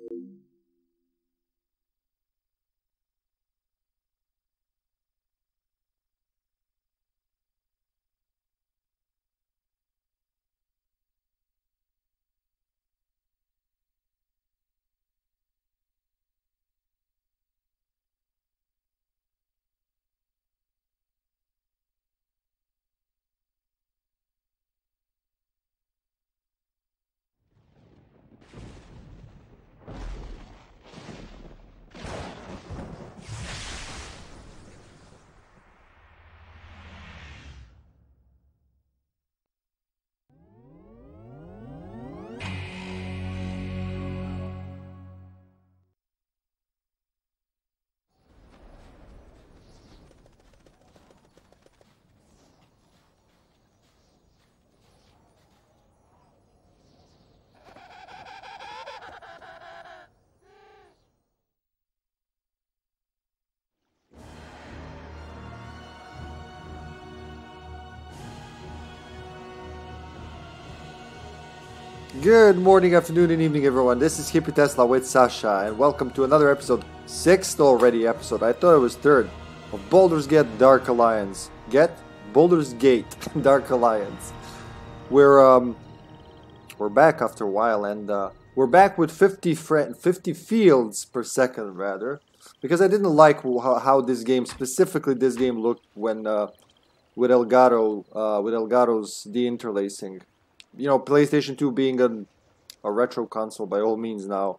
you Good morning, afternoon, and evening, everyone. This is HippyTesla with Sasha, and welcome to another episode, sixth already episode. I thought it was third of Baldur's Gate Dark Alliance. Get Baldur's Gate Dark Alliance. We're um, we're back after a while, and uh, we're back with 50 fr- 50 fields per second, rather, because I didn't like how, how this game, specifically this game, looked when uh, with Elgato, uh, with Elgato's deinterlacing you know, PlayStation 2 being a, a retro console by all means now,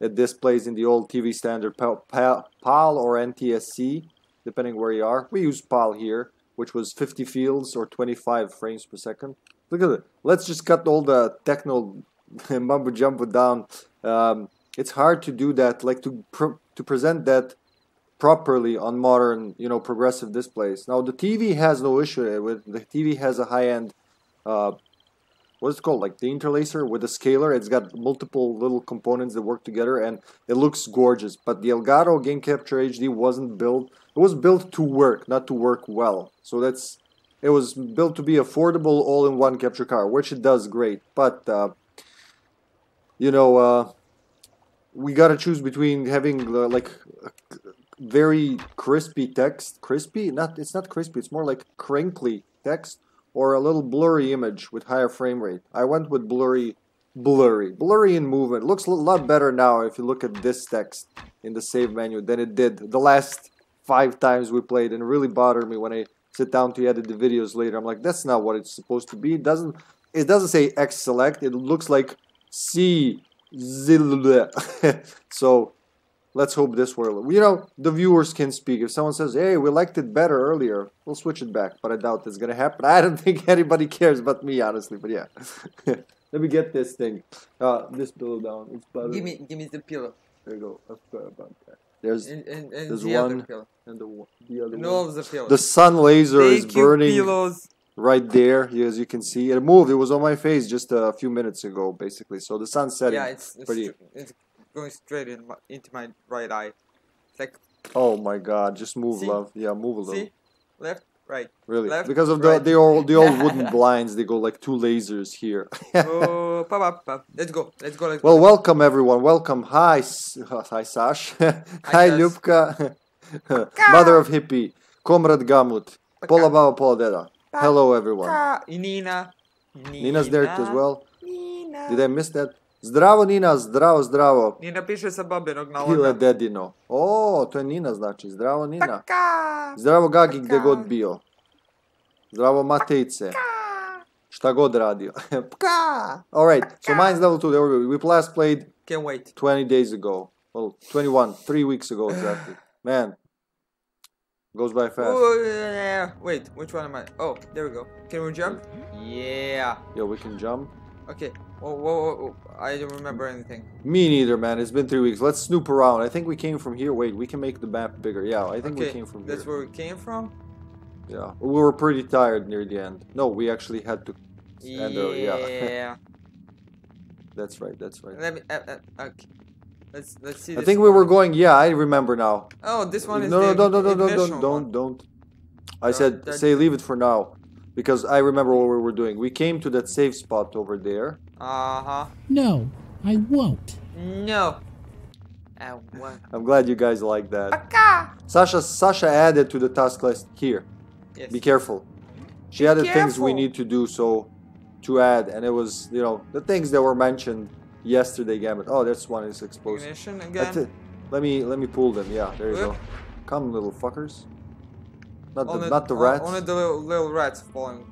it displays in the old TV standard PAL, PAL or NTSC, depending where you are. We use PAL here, which was 50 fields or 25 frames per second. Look at it. Let's just cut all the techno mumbo jumbo down. Um, it's hard to do that, like to pr to present that properly on modern, you know, progressive displays. Now the TV has no issue with the TV has a high-end uh, what's it called like the interlacer with the scaler? It's got multiple little components that work together and it looks gorgeous. But the elgato game capture hd wasn't built it was built to work not to work well. So that's it was built to be affordable all-in-one capture card which it does great. But uh, you know uh, we gotta choose between having uh, like very crispy text crispy? Not it's not crispy it's more like crinkly text or a little blurry image with higher frame rate. I went with blurry, blurry, blurry in movement. Looks a lot better now if you look at this text in the save menu than it did the last five times we played and really bothered me when I sit down to edit the videos later. I'm like, that's not what it's supposed to be. It doesn't, it doesn't say X select. It looks like C so let's hope this will. You know, the viewers can speak. If someone says, "Hey, we liked it better earlier," we'll switch it back. But I doubt that's gonna happen. I don't think anybody cares but me, honestly. But yeah, let me get this thing, uh, this pillow down. It's better. Give me, give me the pillow. There you go. I forgot about that. There's and, and, and there's the one other pillow. and the the other No one. the pillows. The sun laser is Thank you, burning pillows. right there, as you can see. It moved. It was on my face just a few minutes ago, basically. So the sun's setting. Yeah, it's it's, pretty- it's going straight in my, into my right eye. It's like Oh my God! Just move, See? love. Yeah, move a little. see, left, right. Really, Left, because of the right. the old the old wooden blinds, they go like two lasers here. oh, pa, pa, pa. Let's go. Let's go. Let's well, go. welcome everyone. Welcome. Hi, S- hi Sash. Hi. Ljubka. Mother of hippie. Comrade Gamut. Pola baba, pola deda. Hello everyone. Nina. Nina. Nina's there as well. Nina. Did I miss that? Zdravo Nina, zdravo, zdravo. Nina piše sa babinog naloga. dedino. O, to je Nina znači. Zdravo Nina. Paka. Zdravo Gagi gde Paka. god bio. Zdravo Matejce. Šta god radio. Pka! Alright, so mine's level 2. There we go. We last played Can't wait. 20 days ago. Well, 21. 3 weeks ago exactly. Man. Goes by fast. Yeah. Wait, which one am I? Oh, there we go. Can we jump? Mm-hmm. Yeah. Yo, we can jump. Okay. Whoa, whoa, whoa. I don't remember anything. Me neither, man. It's been 3 weeks. Let's snoop around. I think we came from here. Wait, we can make the map bigger. Yeah, I think we came from that's here. That's where we came from. Yeah. We were pretty tired near the end. No, we actually had to end early. Yeah. Yeah. that's right. That's right. Let me. Uh, uh, okay. Let's let's see. I think we were going. Yeah, I remember now. Oh, this one is no, no, no, no, no, no, ignition don't, don't, don't. I said, say leave it for now, because I remember what we were doing. We came to that safe spot over there. Uh huh. No, I won't. No. Ah, what? I'm glad you guys like that. Aka! Sasha Sasha added to the task list here. Yes. Be careful. She added things we need to do so to add and it was you know the things that were mentioned yesterday Gambit. Oh this one is exposed. Ignition again. Let me let me pull them. Yeah, there you go. Come, little fuckers. Not the not the rats. Only the little, little rats falling.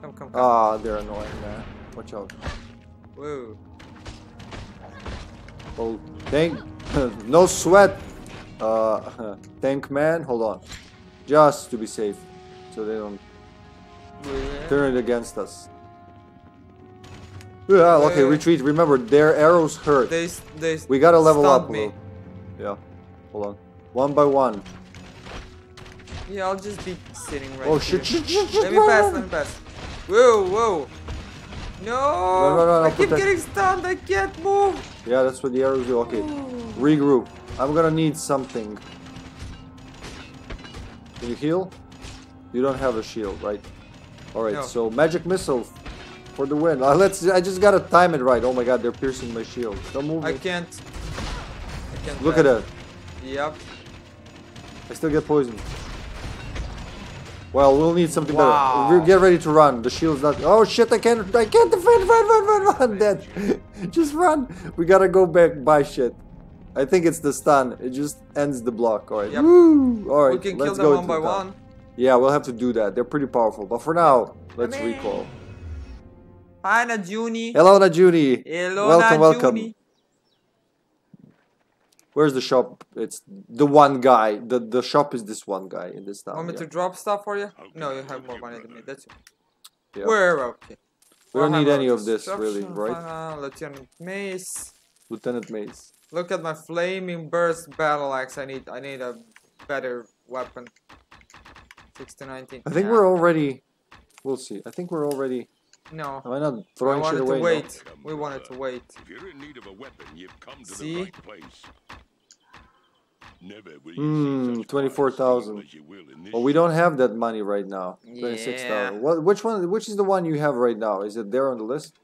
Come, come, come. Ah, they're annoying, man. Watch out. Whoa. Oh, thank. no sweat. Uh, tank man. Hold on. Just to be safe, so they don't turn it against us. Yeah. Okay. Retreat. Remember, their arrows hurt. They, they We gotta level up. me. Yeah. Hold on. One by one. Yeah, I'll just be sitting right Oh here. shit! Shit! Shit! shit Let me pass, let me pass. Whoa, whoa. No! Run, run, run, I keep protect- getting stunned, I can't move! Yeah, that's what the arrows do. Okay. Regroup. I'm gonna need something. Can you heal? You don't have a shield, right? Alright, No. so magic missile for the win. Uh, let's I just gotta time it right. Oh my god, they're piercing my shield. Don't move I me. can't. I can't Look at that. Yep. I still get poisoned. Well, we'll need something Wow. better. Get ready to run. The shield's not. Oh shit! I can't. I can't defend. Run! Run! Run! Run! Dead. just run. We gotta go back. Buy shit. I think it's the stun. It just ends the block. All right. Yep. Woo! All right. we can let's kill them go one by the one. Yeah, we'll have to do that. They're pretty powerful. But for now, let's recall. Hi, Najuni. Hello, Najuni. Hello, welcome, welcome. Najuni. Where's the shop? It's the one guy. The the shop is this one guy in this town. Want me yeah. to drop stuff for you? No, you have more money than me. That's it. Yeah. Where? Okay. We don't We'll need any of this, really, right? final, uh, Lieutenant Mace. Lieutenant Mace. Look at my flaming burst battle axe. I need I need a better weapon. Six to nineteen. I think Nah. we're already. We'll see. I think we're already. No. Am I not I throwing shit wanted away? to No. wait. We wanted to wait. If you're in need of a weapon, you've come to See? the right place. Never will you Hmm, 24,000. fire as you will in this Well, we don't have that money right now. Twenty-six Yeah. What? Which one? Which is the one you have right now? Is it there on the list?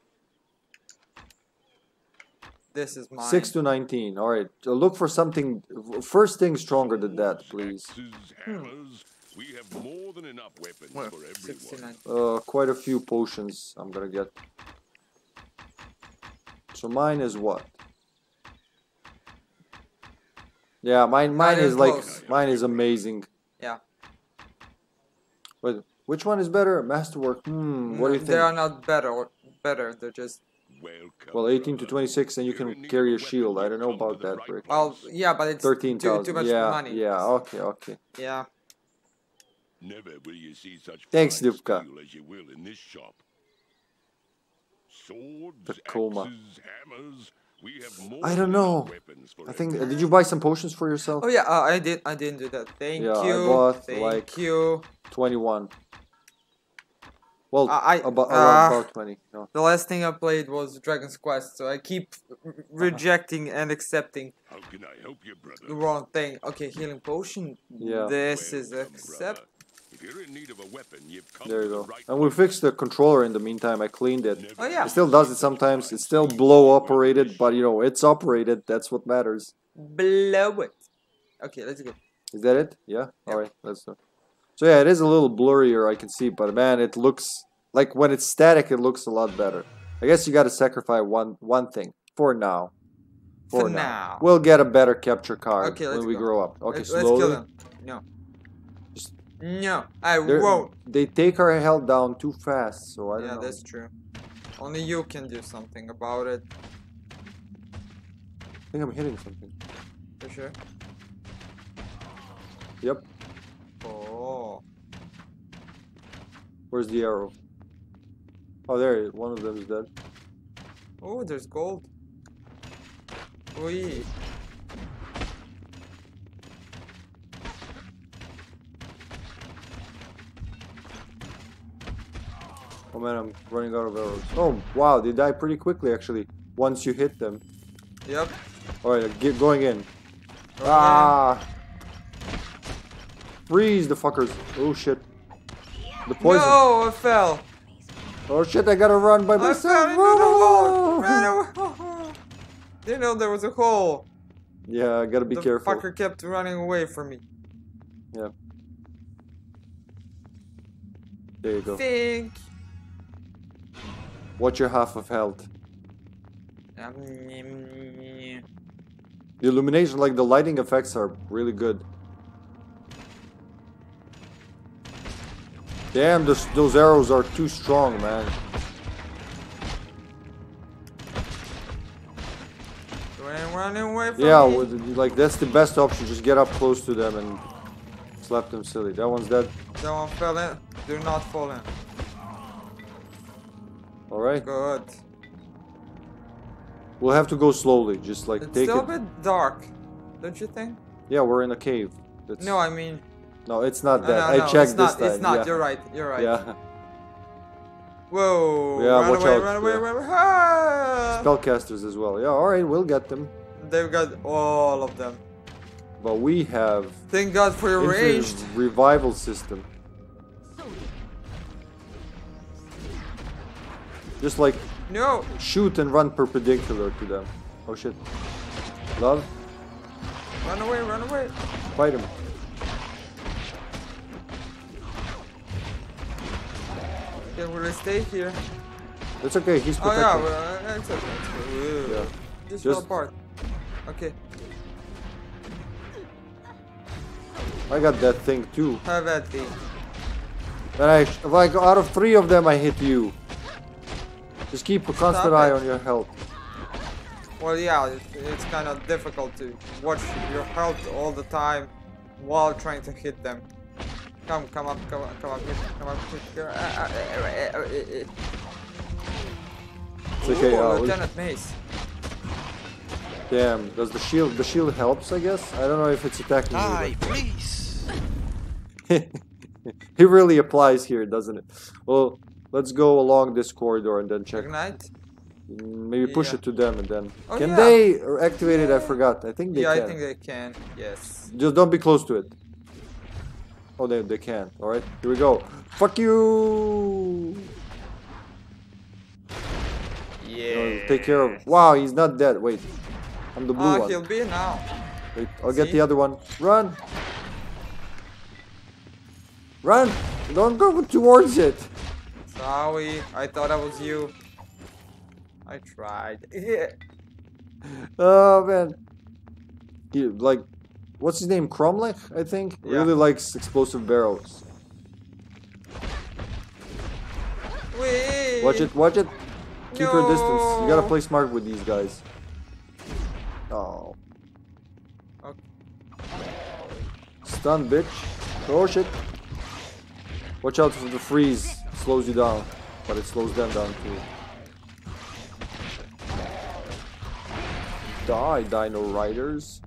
This is mine. Six to nineteen. All right. Look for something. First thing stronger than that, please. axes, hammers. We have more than enough weapons Well, for everyone. Uh, quite a few potions. I'm gonna get. So mine is what? Yeah, mine mine Mine is is like close. mine is amazing. Yeah. Wait, which one is better? Masterwork. Hmm. What do you think? They are not better. Better. They're just. Well, 18 to 26, and you can carry a shield. I don't know about that, Rick. Well, yeah, but it's Thirteen too, too much Yeah, money. yeah. Okay, okay. Yeah. Never will you see such Thanks, fine Ljubka. steel as you will in this shop. Swords, Tacoma. axes, hammers. We have more I don't know. weapons for I think. Uh, did you buy some potions for yourself? Oh yeah, uh, I did. I didn't do that. Thank Yeah, I you. bought, Thank like- you. 21. Well, Uh, I- about, uh, around about 20. No. The last thing I played was Dragon's Quest, so I keep r- rejecting and accepting How can I help you, brother? the wrong thing. Okay, healing potion. Yeah. This is accept. Weapon, you've come There you go. right And we fixed the controller in the meantime. I cleaned it. Oh, yeah. It still does it sometimes. It's still blow operated, but you know, it's operated. That's what matters. Blow it. Okay, let's go. Is that it? Yeah? Yeah. Alright, let's do So yeah, it is a little blurrier, I can see, but man, it looks like when it's static, it looks a lot better. I guess you gotta sacrifice one one thing for now. For now. We'll get a better capture card Okay, when we go. grow up. Okay, Let- Let's slowly. kill them. No. No, I They're- won't. They take our health down too fast, so I don't Yeah, know. that's true. Only you can do something about it. I think I'm hitting something. For sure. Yep. Oh. Where's the arrow? Oh, there. it is. One of them is dead. Oh, there's gold. Oi. Oh man, I'm running out of arrows. Oh wow, they die pretty quickly actually. Once you hit them. Yep. All right, get going in. Going Ah! Freeze the fuckers! Oh shit! The poison. No, I fell. Oh shit! I gotta run by I myself. fell into the hole. Ran away. Didn't know there was a hole. Yeah, I gotta be the careful. fucker kept running away from me. Yeah. There you go. Think. Watch your half of health. The illumination, like the lighting effects are really good. Damn, those, those arrows are too strong, man. Yeah, like that's the best option. Just get up close to them and slap them silly. That one's dead. That one fell in. Do not fall in. All right. Good. We'll have to go slowly. Just like It's take still it. a bit dark, don't you think? Yeah, we're in a cave. That's... No, I mean, no, it's not no, that. no, I checked it's not. this time. It's not. Yeah. You're right. You're right. Yeah. Whoa! Yeah, run watch away, out, run away, yeah. run away! Ah! Spellcasters as well. Yeah. All right, we'll get them. They've got all of them. But we have Thank God for your ranged. revival system. Just like No, shoot and run perpendicular to them. Oh shit. Love, run away, run away. fight him. Can we stay here? It's okay, he's Oh yeah, well, it's okay. It's okay. Yeah. Just, Just- apart. Okay, I got that thing too. have at thee. And I, like, out of three of them, I hit you. Just keep a constant Stop eye it. on your health. Well, yeah, it, it's kind of difficult to watch your health all the time while trying to hit them. Come, come up, come up, come up, here, come up. here. Uh, uh, It's okay. Ooh, uh, we- Lieutenant Mace. damn, does the shield? The shield helps, I guess. I don't know if it's attacking Die, me. please. But it really applies here, doesn't it? Well, let's go along this corridor and then check. Ignite. Maybe push Yeah. it to them and then. Oh, can yeah. they activate it? I forgot. I think they yeah, can. I think they can. Yes. Just don't be close to it. Oh, they, they can. Alright, here we go. Fuck you! Yeah. Uh, Take care of. Wow, he's not dead. Wait. I'm the blue Ah, one. he'll be now. Wait, I'll get the other one. Run! Run! Don't go towards it! Sorry, I thought that was you. I tried. Yeah. Oh man. He, like, what's his name? Kromlech, I think? Yeah. Really likes explosive barrels. Wait. Watch it, watch it. Keep your distance. You gotta play smart with these guys. Oh. Okay. Stun, bitch. Oh shit. Watch out for the freeze slows you down, but it slows them down too. Die, Dino Riders.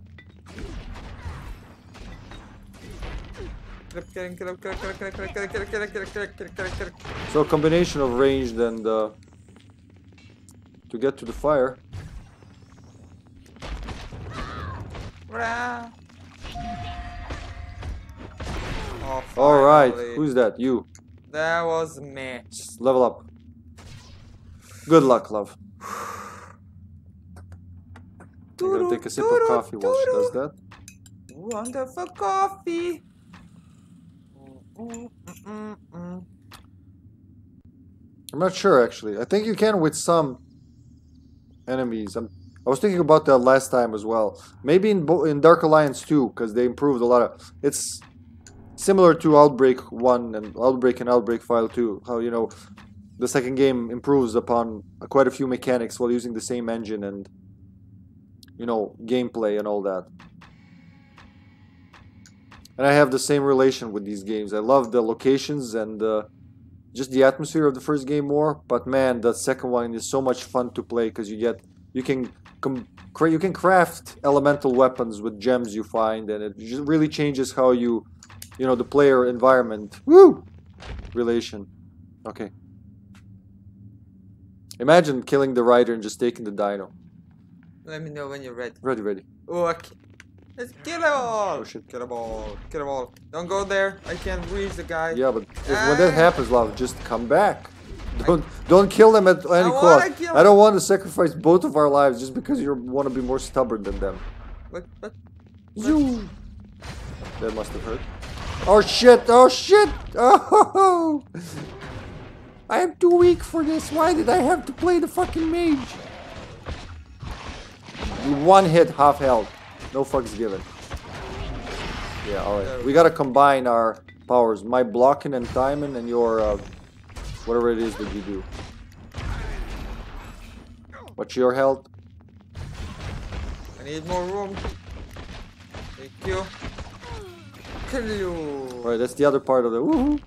So combination of ranged and uh, to get to the fire. Oh, All right, who's that? You. That was me. S- Level up. Good luck, love. I'm gonna take a sip of coffee while she does that. Wonderful coffee. I'm not sure actually. I think you can with some enemies. I'm, I was thinking about that last time as well. Maybe in in Dark Alliance 2 because they improved a lot of. It's similar to Outbreak 1 and Outbreak and Outbreak File 2. How you know the second game improves upon quite a few mechanics while using the same engine and you know gameplay and all that. And I have the same relation with these games. I love the locations and uh, just the atmosphere of the first game more. But man, the second one is so much fun to play because you get you can you can craft elemental weapons with gems you find, and it really changes how you you know the player environment woo relation. Okay. Imagine killing the rider and just taking the dino. Let me know when you're ready. Ready, ready. Okay. Let's kill them all. Oh, shit. Kill them all. Kill them all. Don't go there. I can't reach the guy. Yeah, but if, when that Ah. happens, love, just come back. Don't don't kill them at any wanna cost. kill I don't want to sacrifice both of our lives just because you want to be more stubborn than them. But but You. That must have hurt. Oh shit! Oh shit! Oh! I am too weak for this. Why did I have to play the fucking mage? One hit, half health. No fucks given. Yeah, alright. We gotta combine our powers. My blocking and timing and your, uh, whatever it is that you do. What's your health? I need more room. Thank you. Kill you. Alright, that's the other part of the woohoo.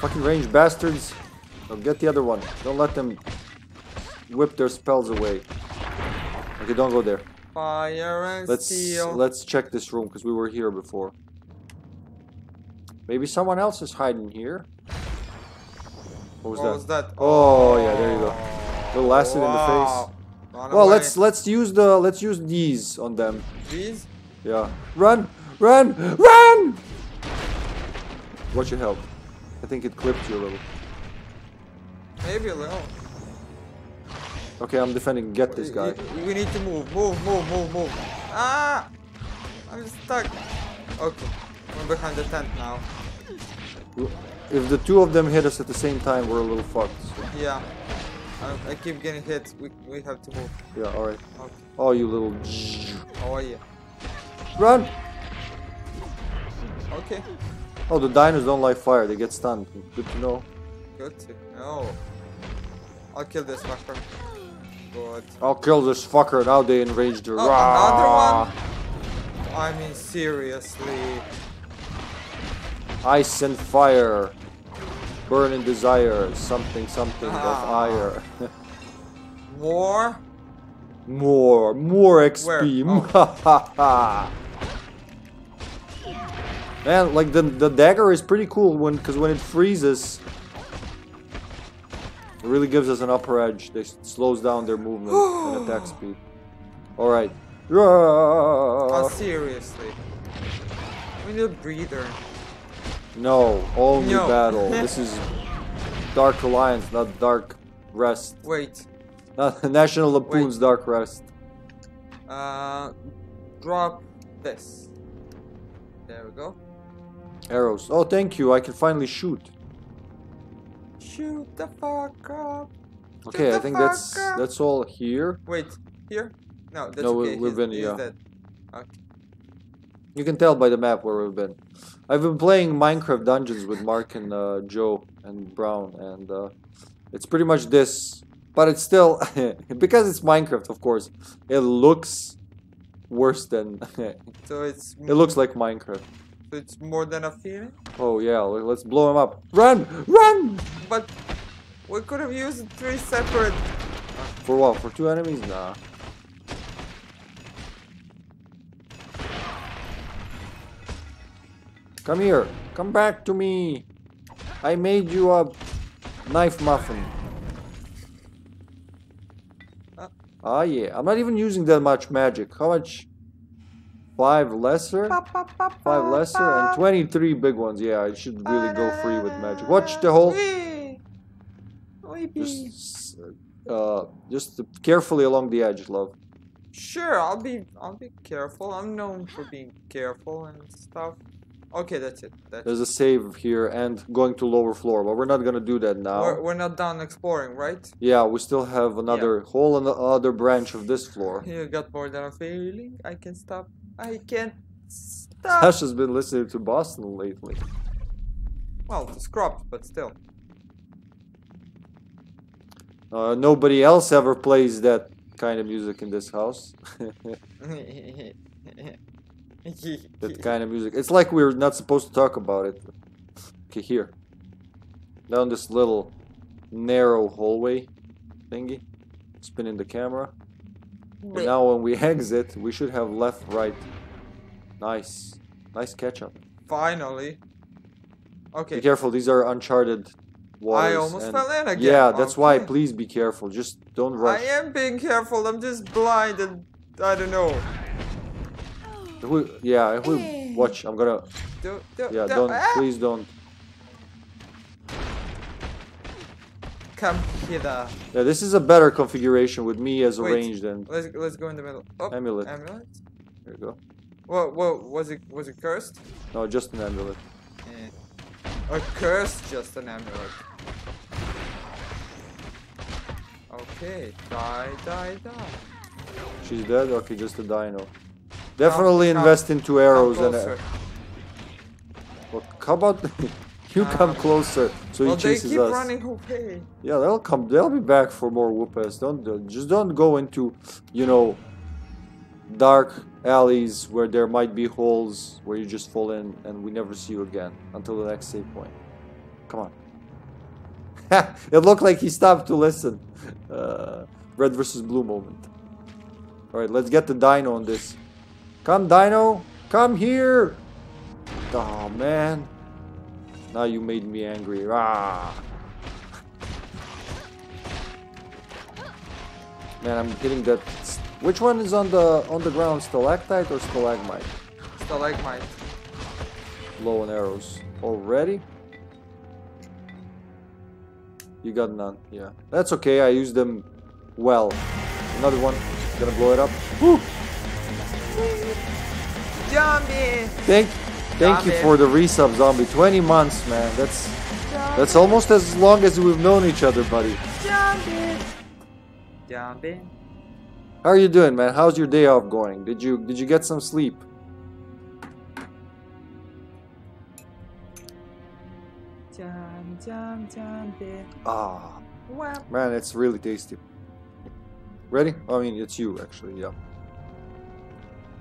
Fucking range bastards. Now get the other one. Don't let them whip their spells away. Okay, don't go there. Fire and Let's steel. let's check this room because we were here before. Maybe someone else is hiding here. What was what that? was that? Oh, yeah, there you go. Oh, Little acid in the face. Run Well, away. let's let's use the let's use these on them. These? Yeah. Run! Run! Run! Watch your health. I think it clipped you a little. Maybe a little. Okay, I'm defending. Get this guy. We, need to move, move, move, move, move. Ah! I'm stuck. Okay, we're behind the tent now. If the two of them hit us at the same time, we're a little fucked. so- Yeah. I, I keep getting hit. We, we have to move. Yeah, alright. Okay. Oh, you little. How are you? Run! Okay. Oh, the dinos don't like fire. They get stunned. Good to know. Good to know. I'll kill this fucker. Good. I'll kill this fucker. Now they enraged. Oh, Rah! another one? I mean, seriously. Ice and fire. Burning desire. Something, something Ah. of ire. More? More, more XP. Where? Man, like the the dagger is pretty cool when because when it freezes, it really gives us an upper edge. They s- slows down their movement and attack speed. All right. Oh, seriously. We need a breather. No, only No. battle. This is Dark Alliance, not Dark Rest. Wait. Not National Lampoon's Dark Rest. Uh, drop this. There we go. Arrows. Oh, thank you. I can finally shoot. Shoot the fuck up. Okay, I think that's up. that's all here. Wait, here? No, that's No, we- okay. we've he's, been- he's yeah. Okay. You can tell by the map where we've been. I've been playing Minecraft Dungeons with Mark and uh, Joe and Brown, and uh, it's pretty much this. But it's still because it's Minecraft, of course. It looks worse than So it's It looks like Minecraft. It's more than a feeling. Oh yeah, let's blow him up. Run, run! But we could have used three separate. For what? For two enemies? Nah. Come here. Come back to me. I made you a knife muffin. Uh. Ah yeah. I'm not even using that much magic. How much? Five lesser? Five lesser and 23 big ones. Yeah, I should really go free with magic. Watch the whole... Just, uh, just carefully along the edge, love. Sure, I'll be I'll be careful. I'm known for being careful and stuff. Okay, that's it. That's There's a save here and going to lower floor, but we're not gonna do that now. we're, we're not done exploring, right? Yeah, we still have another whole an- other branch of this floor. You got more than a feeling. I can stop. I can't stop. Sasha's been listening to Boston lately. Well, it's cropped, but still. Uh, nobody else ever plays that kind of music in this house. that kind of music. It's like we're not supposed to talk about it. Okay, here. Down this little narrow hallway thingy. Spinning the camera. And now when we exit, we should have left, right. Nice. Nice catch up. Finally. Okay. Be careful, these are uncharted waters. I almost fell in again. Yeah, that's why. Please be careful. Just don't rush. I am being careful. I'm just blind and I don't know. If we- yeah, if we watch, I'm gonna. Do, do, Yeah, do- don't. ah! Please don't. Come hither. Yeah, this is a better configuration with me as a Wait. range than Let's let's go in the middle. Oh, Amulet. Amulet. There you go. Whoa, whoa, was it was it cursed? No, just an amulet. Eh. A curse, just an amulet. Okay, die, die, die. She's dead? Okay, just a dino. Definitely come- invest into Come arrows and well, how about you come Um, closer so well, he they chases keep us. running away. Yeah, they'll come. They'll be back for more whoop ass. Don't don't- just don't go into, you know, dark alleys where there might be holes where you just fall in and we never see you again until the next save point. Come on. it looked like he stopped to listen. Uh, red versus blue moment. All right, let's get the dino on this. Come, dino. Come here. Oh man. Now you made me angry. Ah. Man, I'm hitting that. Which one is on the on the ground? Stalactite or stalagmite? Stalagmite. Low on arrows already. You got none. Yeah, that's okay. I used them well. Another one. Gonna blow it up. Woo! Zombie! Thank, thank you for the resub, zombie. 20 months, man. That's that's almost as long as we've known each other, buddy. Zombie! Zombie. How are you doing, man? How's your day off going? Did you did you get some sleep? Zombie. Ah, Wow. man, it's really tasty. Ready? I mean, it's you actually. Yeah.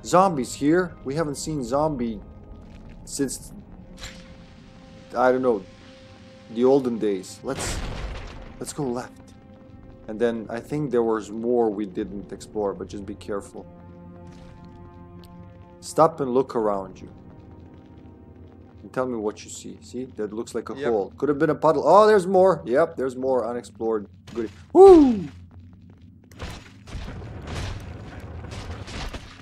Zombies here. We haven't seen zombie since I don't know the olden days. Let's let's go left. And then I think there was more we didn't explore, but just be careful. Stop and look around you. And tell me what you see. See? That looks like a Yep. hole. Could have been a puddle. Oh, there's more. Yep, there's more unexplored. Good. Woo!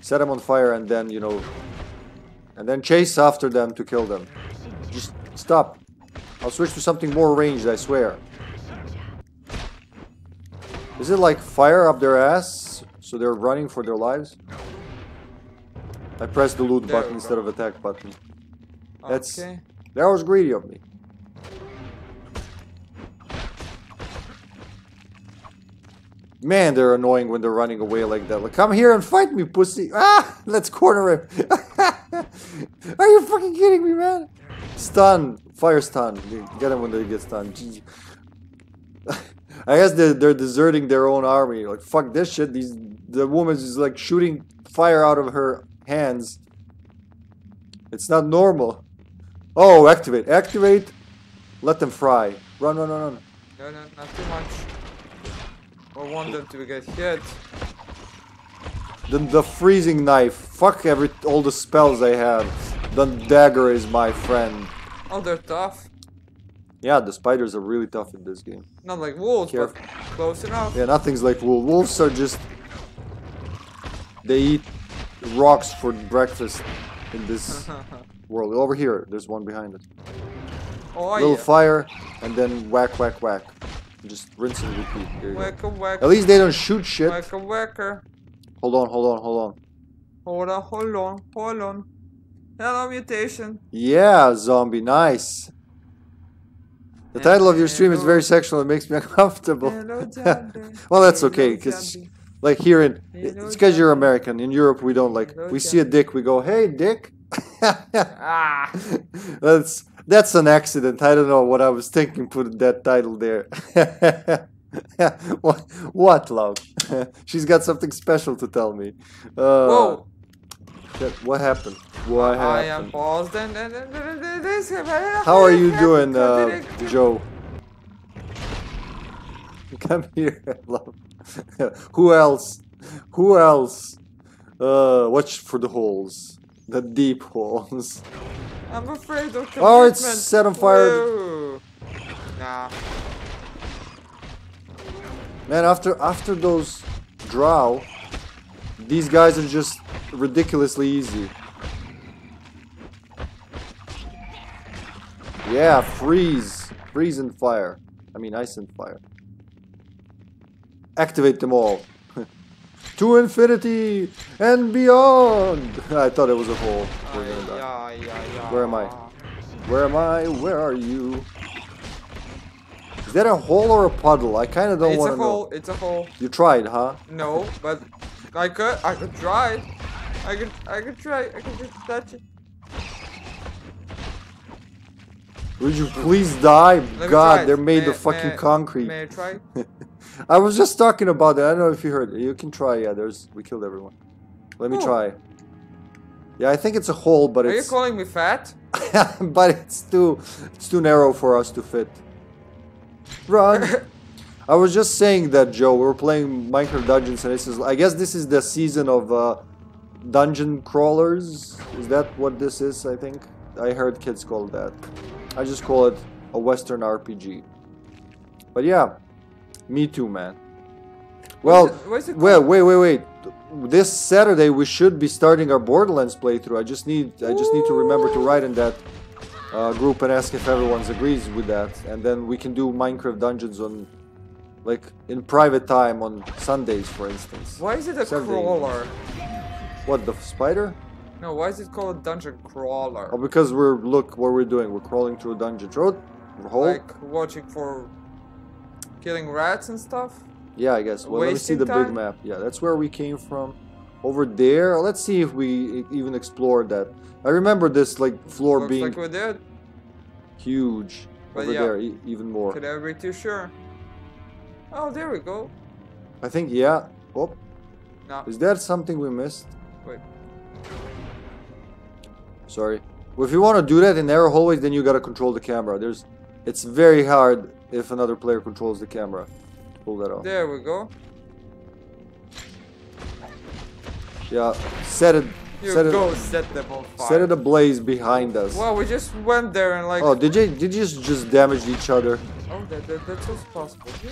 Set them on fire and then, you know, and then chase after them to kill them. Just stop. I'll switch to something more ranged, I swear. Is it like fire up their ass so they're running for their lives? I pressed the loot button instead of attack button. That's- Okay. That was greedy of me. Man, they're annoying when they're running away like that. Like, come here and fight me, pussy. Ah, let's corner him. Are you fucking kidding me, man? Stun, fire stun. Get him when they get stunned. I guess they're, they're deserting their own army. Like, fuck this shit. These the woman is like shooting fire out of her hands. It's not normal. Oh, activate, activate. Let them fry. Run, run, run, run. No, no, not too much. I want them to get hit. The, the freezing knife. Fuck every all the spells I have. The dagger is my friend. Oh, they're tough. Yeah, the spiders are really tough in this game. Not like wolves, Caref- but close enough. Yeah, nothing's like wolves. Wolves are just they eat rocks for breakfast in this world. Over here, there's one behind us. oh, Little yeah. fire, and then whack, whack, whack. Just rinse and repeat. Here. Whacker, whacker. At least they don't shoot shit. Whacker, whacker. Hold on, hold on, hold on. Hold on, hold on, hold on. Hello, mutation. Yeah, zombie, nice. The title of your stream is very sexual. It makes me uncomfortable. Hello, well, that's okay, because like here in Hello, it's because you're. American. In Europe, we don't like Hello, we see a dick, we go, "Hey, dick." Ah! that's that's an accident. I don't know what I was thinking putting that title there. what, what, love? She's got something special to tell me. Uh, Whoa! that- what happened? What I am paused and and and and and this. How are you doing, uh, Joe? Come here, love. Who else? Who else? Uh, watch for the holes. The deep holes. I'm afraid of commitment. Oh, it's set on fire. Whoa. Nah. Man, after after those drow, these guys are just ridiculously easy. Yeah, freeze. Freeze and fire. I mean ice and fire. activate them all. To infinity and beyond. I thought it was a hole. We're gonna. Yeah, yeah, yeah. Where am I? Where am I? Where are you? Is that a hole or a puddle? I kind of don't want to know. It's a hole. It's a hole. You tried, huh? No, but I could. I could try. I could. I could try. I could just touch it. Would you please die? Let God, they're made May- of fucking may- concrete. May I try? I was just talking about that. I don't know if you heard. You can try. Yeah, there's. We killed everyone. Let me Oh. try. Yeah, I think it's a hole, but Are you calling me fat? but it's too it's too narrow for us to fit. Run. I was just saying that, Joe. We were playing Minecraft Dungeons, and this is. I guess this is the season of uh, dungeon crawlers. Is that what this is? I think I heard kids call that. I just call it a Western RPG. But yeah, me too, man. Well, it- it well, called? wait, wait, wait. This Saturday we should be starting our Borderlands playthrough. I just need, I just need to remember to write in that uh, group and ask if everyone agrees with that, and then we can do Minecraft Dungeons on, like, in private time on Sundays, for instance. Why is it a Saturday. crawler? What the spider? No, why is it called a dungeon crawler? Oh, because we're look what we're doing. We're crawling through a dungeon. Hole. Like watching for killing rats and stuff? Yeah, I guess. Well, let me see the big map. Yeah, that's where we came from. Over there. Let's see if we even explored that. I remember this like floor Looks being like we did. huge. But Over yeah. there, e- even more. Could I be too sure? Oh, there we go. I think yeah. Oh, No, is that something we missed? Sorry. Well, if you want to do that in narrow hallways, then you gotta control the camera. There's, it's very hard if another player controls the camera to pull that off. There we go. Yeah, set it, You set go it, set them on fire. set it ablaze behind us. Wow, we just went there and like. Oh, did you did you just, damage each other? Oh, that, that, that's also possible. Yeah.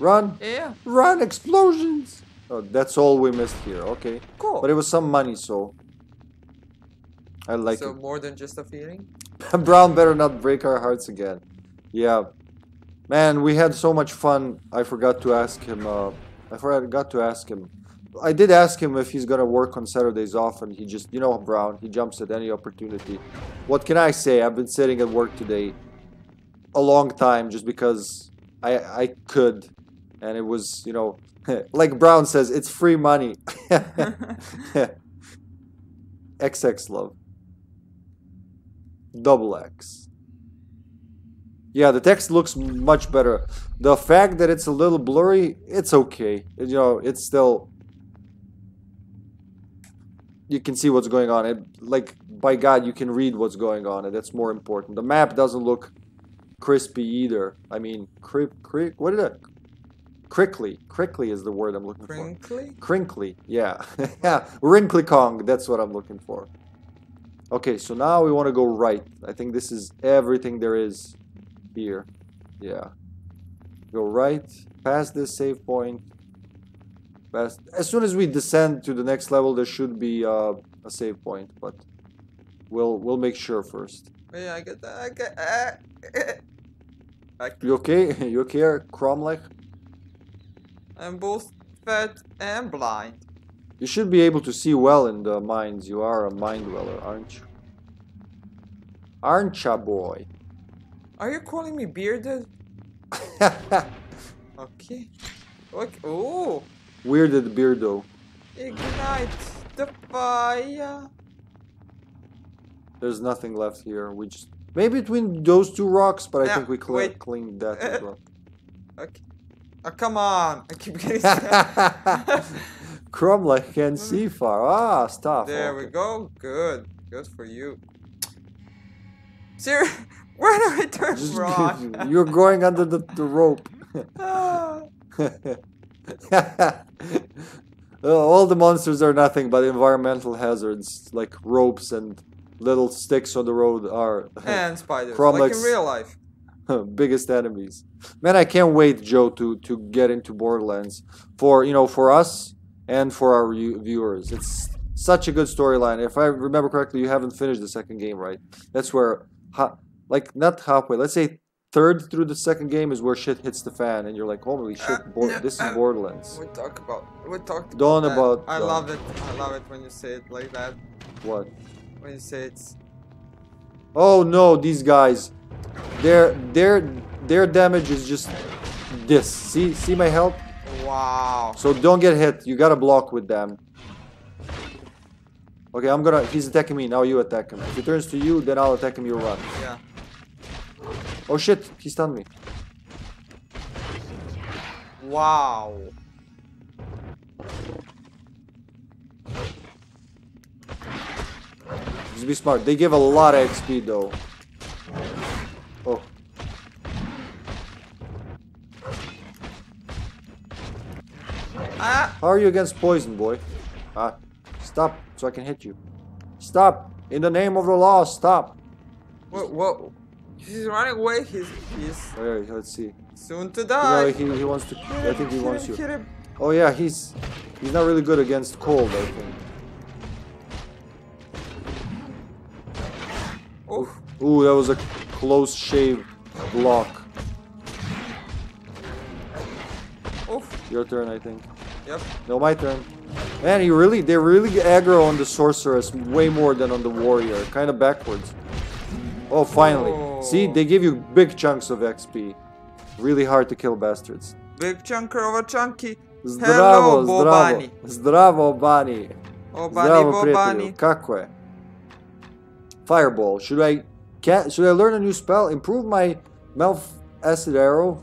Run, yeah. run, explosions! Oh, that's all we missed here. Okay, Cool. but it was some money, so I like so more than just a feeling. Brown better not break our hearts again. Yeah, man, we had so much fun. I forgot to ask him. Uh, I forgot to ask him. I did ask him if he's gonna work on Saturdays off, and he just, you know, Brown, he jumps at any opportunity. What can I say? I've been sitting at work today a long time just because I I could, and it was, you know, like Brown says, it's free money. XX love. Double X. Yeah, the text looks much better. The fact that it's a little blurry, it's okay. You know, it's still. You can see what's going on. It like by God, you can read what's going on, and that's more important. The map doesn't look crispy either. I mean, cri cri what did it? Crickly. Crickly is the word I'm looking for. Crinkly? Crinkly, yeah. yeah, Wrinkly Kong, that's what I'm looking for. Okay, so now we want to go right. I think this is everything there is here. Yeah. Go right, past this save point. Past, as soon as we descend to the next level, there should be uh, a save point, but we'll we'll make sure first. Yeah, I get that. I get. Uh, I, You okay? You okay, Kromlech? I'm both fat and blind. You should be able to see well in the mines. You are a mine dweller, aren't you? Aren't ya, boy? Are you calling me bearded? Okay. Okay. Oh, Weirded beardo. ignite the fire. There's nothing left here. We just maybe between those two rocks, but I Yeah, think we cle- wait. cleaned that as well. Okay. Oh, come on. I keep getting. Kromlech can see far. Ah, stop. there we go. Good. Good for you. Sir, where do I turn Just- wrong? You're going under the, the rope. Uh, All the monsters are nothing but environmental hazards, like ropes and little sticks on the road are and spiders, like in real life. biggest enemies. Man, I can't wait, Joe, to to get into Borderlands for you know for us and for our viewers. It's such a good storyline. If I remember correctly, you haven't finished the second game, right? That's where, ha- like not halfway. Let's say third through the second game is where shit hits the fan, and you're like, holy shit, Bo- this is Borderlands. We talk about. We talked. Dawn that. about I Dawn. love it. I love it when you say it like that. What? When you say it's. Oh no, these guys. Their their their damage is just this. See see my health? Wow. So don't get hit. You gotta block with them. Okay, I'm gonna. He's attacking me. Now you attack him. If he turns to you, then I'll attack him. You run. Yeah. Oh shit! He stunned me. Wow. Just be smart. They give a lot of XP though. Oh. Ah. How are you against poison, boy? Ah, stop so I can hit you. Stop! In the name of the law, stop! What? What? He's running away. He's he's Alright, let's see. soon to die! No, he, he wants to. I think he Hit wants him, you. hit him. Oh yeah, he's he's not really good against cold. I think. Ooh, that was a close shave block. Oof. Your turn, I think. Yep. No, my turn. Man, he really they really aggro on the sorceress way more than on the warrior. Kind of backwards. Oh, finally. Oh. See, Oh. they give you big chunks of XP. Really hard to kill bastards. Big chunker over chunky. Zdravo, Hello, zdravo. Bobani. Zdravo, Bani. Oh, Bani Zdravo, Bobani. Kako je? Fireball. Should I can should I learn a new spell? Improve my Melf acid arrow?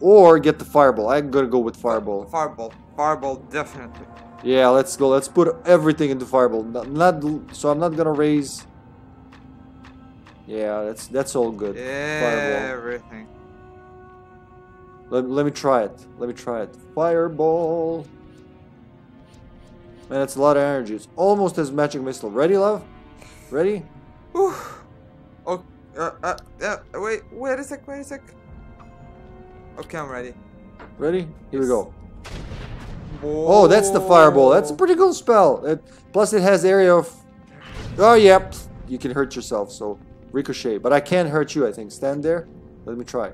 Or get the fireball. I'm gonna go with fireball. Fireball. Fireball, definitely. Yeah, let's go. Let's put everything into fireball. Not, not so I'm not gonna raise. Yeah, that's that's all good. Fireball. Everything. Let, let me try it. Let me try it. Fireball. Man, it's a lot of energy. It's almost as magic missile. Ready, love? Ready? Whew. Oh, uh, uh, uh, wait, wait a sec, wait a sec. Okay, I'm ready. Ready? Here we Yes. go. Oh, that's the fireball. That's a pretty cool spell. It, plus, it has area of. Oh, yep. You can hurt yourself, so ricochet. But I can't hurt you. I think. Stand there. Let me try.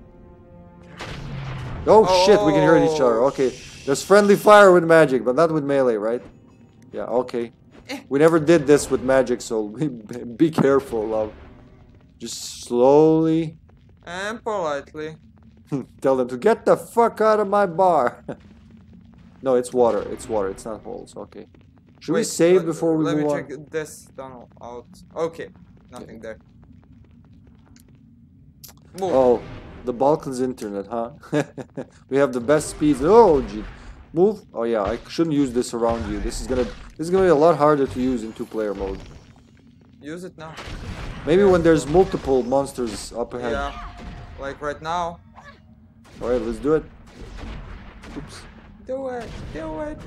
Oh, shit! We can hurt each other. Oh, Okay. There's friendly fire with magic, but not with melee, right? Yeah. Okay. We never did this with magic, so be, careful, love. Just slowly And politely. tell them to get the fuck out of my bar. no, it's water. It's water. It's not holes. Okay. Should we save let- before we Let move me on? check this tunnel out. Okay, nothing there. Move. Oh, the Balkans internet, huh? we have the best speeds. Oh, gee. Move. Oh yeah, I shouldn't use this around you. This is gonna this is gonna be a lot harder to use in two-player mode. Use it now. Maybe when there's multiple monsters up ahead. Yeah, like right now. All right, let's do it. Oops. Do it, do it.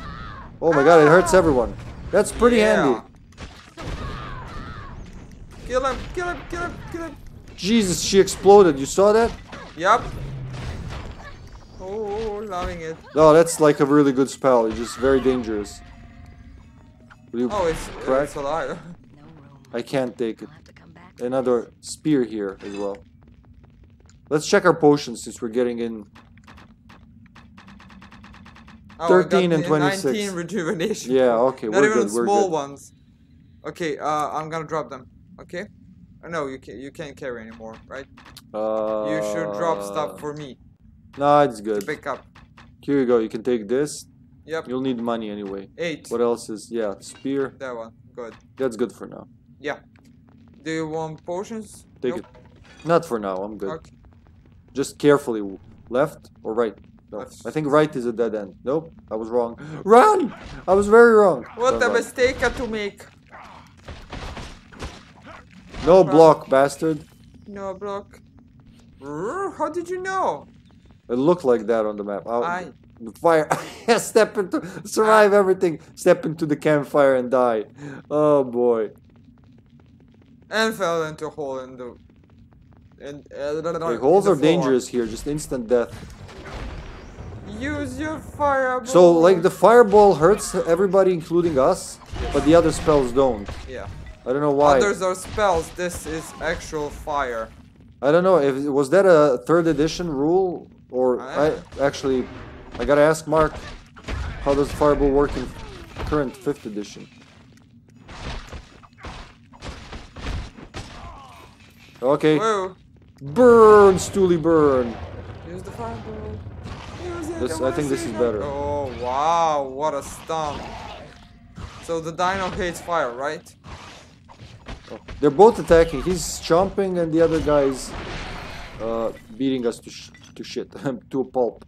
Oh my god, it hurts Ah! everyone. That's pretty Yeah. handy. Kill him, kill him, kill him, kill him. Jesus, she exploded. You saw that? Yup. Oh, loving it. No, that's like a really good spell. It's just very dangerous. Will you Oh, it's, crack? it's alive. No. I can't take it. I'll have to come back. to Another spear here as well. Let's check our potions since we're getting in. Oh, 13 and the 26. 19 rejuvenation. Yeah, okay, Not we're even good, we're small good. ones. Okay, uh, I'm gonna drop them. Okay. Uh, No, you can you can't carry anymore, right? Uh, You should drop stuff for me No, it's good. pick up. Here you go. You can take this. Yep. You'll need money anyway. Eight. What else is? Yeah, spear. That one. Good. That's good for now. Yeah. Do you want potions? Take Nope. it. Not for now. I'm good. Okay. Just carefully. Left or right? No. Left. I think right is a dead end. Nope. I was wrong. Run! I was very wrong. What Don't a mistake to make. No block, bastard. No block. How did you know? It looked like that on the map. Oh, I. The fire. Step into. Survive everything. Step into the campfire and die. Oh boy. And fell into a hole in the. In, uh, Hey, holes are floor. dangerous here. Just instant death. Use your fireball. So like the fireball hurts everybody, including us, but the other spells don't. Yeah. I don't know why. Others are spells. This is actual fire. I don't know if was that a third edition rule or I- I actually I gotta ask Mark how does Fireball work in current fifth edition? Okay, Whoa! burn, Stooly, burn. Use the fireball. Use it. This- I I think this is it. better. Oh wow! What a stun. So the dino hates fire, right? Oh, They're both attacking. He's chomping and the other guy's uh, beating us to sh to shit to a pulp.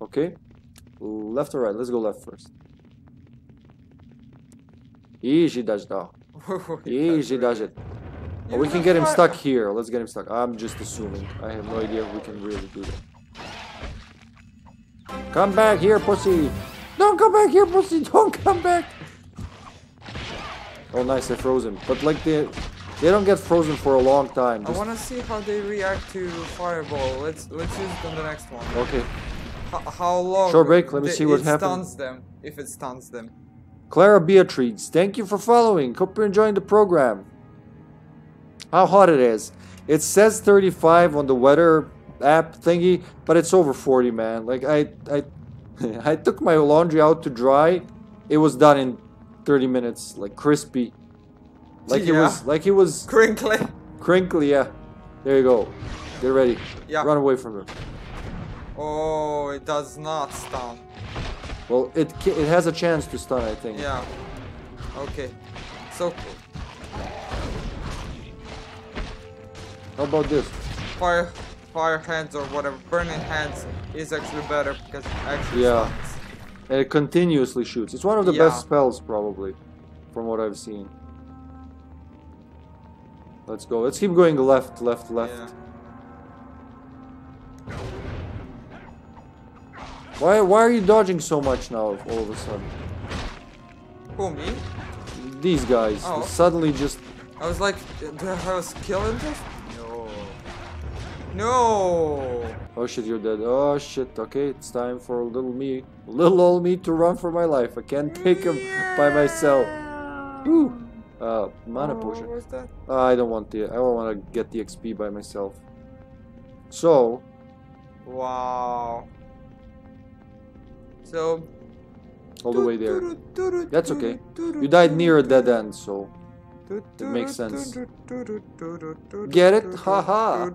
Okay, left or right? Let's go left first. Easy does now. Easy does it. Oh, we can get him stuck here. Let's get him stuck. I'm just assuming. I have no idea if we can really do that. Come back here, pussy! Don't come back here, pussy! Don't come back! Oh, nice, I froze him. But like they, they don't get frozen for a long time. I wanna see how they react to fireball. Let's let's use it on the next one. Okay. H- how long? Short break, let me see what happens. it stuns them. If it stuns them. Clara Beatrice, thank you for following. Hope you're enjoying the program. How hot it is. It says 35 on the weather app thingy, but it's over 40, man. Like I I I took my laundry out to dry. It was done in 30 minutes, like crispy. Like it was like it was Crinkly. crinkly, yeah. There you go. Get ready. Yeah. Run away from him. Oh, it does not stun. Well, it it has a chance to stun, I think. Yeah. Okay. So cool. How about this? fire fire hands or whatever burning hands is actually better because it actually Yeah. stuns. And it continuously shoots. It's one of the Yeah. best spells, probably, from what I've seen. Let's go. Let's keep going left, left, left. Yeah. Why, why are you dodging so much now, all of a sudden? Who me? These guys Oh. suddenly just. I was like, do I have a skill in this? No. No. Oh shit, you're dead. Oh shit. Okay, it's time for little me, little old me, to run for my life. I can't take him by myself. Woo. Uh, mana Oh, potion. Was that? I don't want the. I don't want to get the XP by myself. So, Wow. So. all the way there. That's okay. You died near a dead end, so It makes sense. Get it? Haha.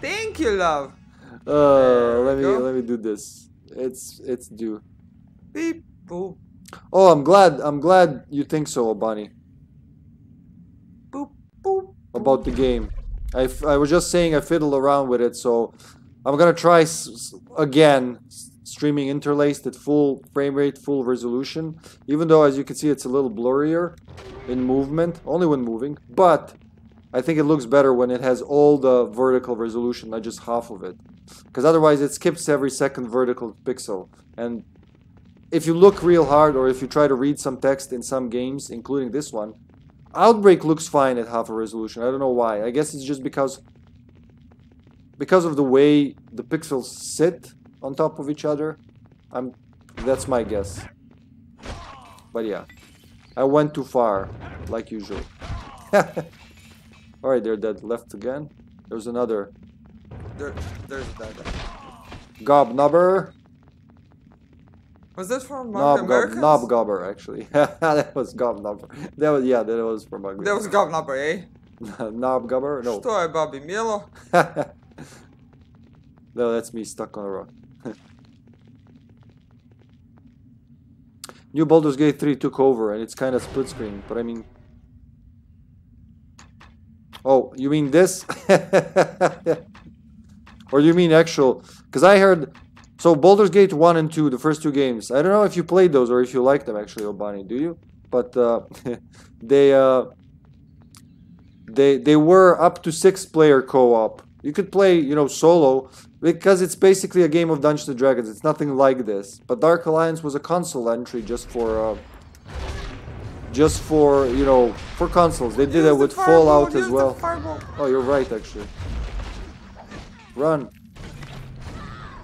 Thank you, love. Uh, let me go. let me do this. It's it's due. Beep boop Oh, I'm glad. I'm glad you think so, Bonnie, boop boop. about the game. I, f- I was just saying I fiddled around with it, so I'm gonna try again streaming interlaced at full frame rate, full resolution. Even though, as you can see, it's a little blurrier in movement, only when moving. But I think it looks better when it has all the vertical resolution, not just half of it. Because otherwise, it skips every second vertical pixel. And if you look real hard, or if you try to read some text in some games, including this one, Outbreak looks fine at half a resolution. I don't know why. I guess it's just because because of the way the pixels sit on top of each other. I'm that's my guess. But yeah. I went too far, like usual. Alright, they're dead. Left again. There's another There, there's that. gobnubber. Was that from Knob, gob, Americans? knob gobber, actually. that was gobnubber. That was yeah, that was from That was Gobnubber, eh? knob gobber. No, Что je, babi, milo? no, that's me stuck on a rock. New Baldur's Gate 3 took over and it's kind of split screen, but I mean. Oh, you mean this? Or do you mean actual? Because I heard. So Baldur's Gate 1 and 2, the first two games. I don't know if you played those or if you like them actually, Obani. Do you? But uh, they. Uh, they they were up to six player co-op. You could play, you know, solo because it's basically a game of Dungeons and Dragons. It's nothing like this. But Dark Alliance was a console entry just for uh, just for, you know, for consoles. They did Use it with Fallout as well. Oh, you're right actually. Run.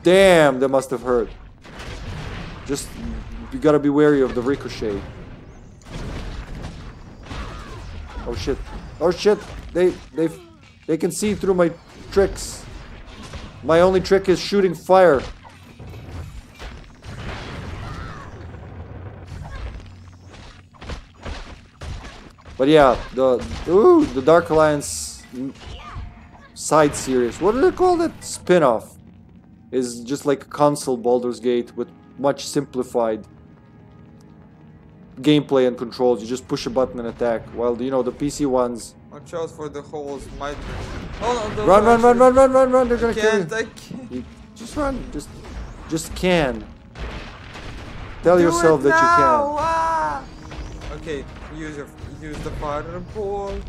Damn, that must have hurt. Just you gotta be wary of the ricochet. Oh shit! Oh shit! They they they can see through my tricks. My only trick is shooting fire. But yeah, the ooh the Dark Alliance side series. What do they call that? Spin-off is just like a console Baldur's Gate with much simplified gameplay and controls. You just push a button and attack. While you know the PC ones, Watch out for the holes. Might. Oh no! run, run, run, run, run, run, run. They're I gonna kill you. I can't. you. Just run. Just, just can. Tell Do yourself that you can. now, ah! Okay, use your use the fireball.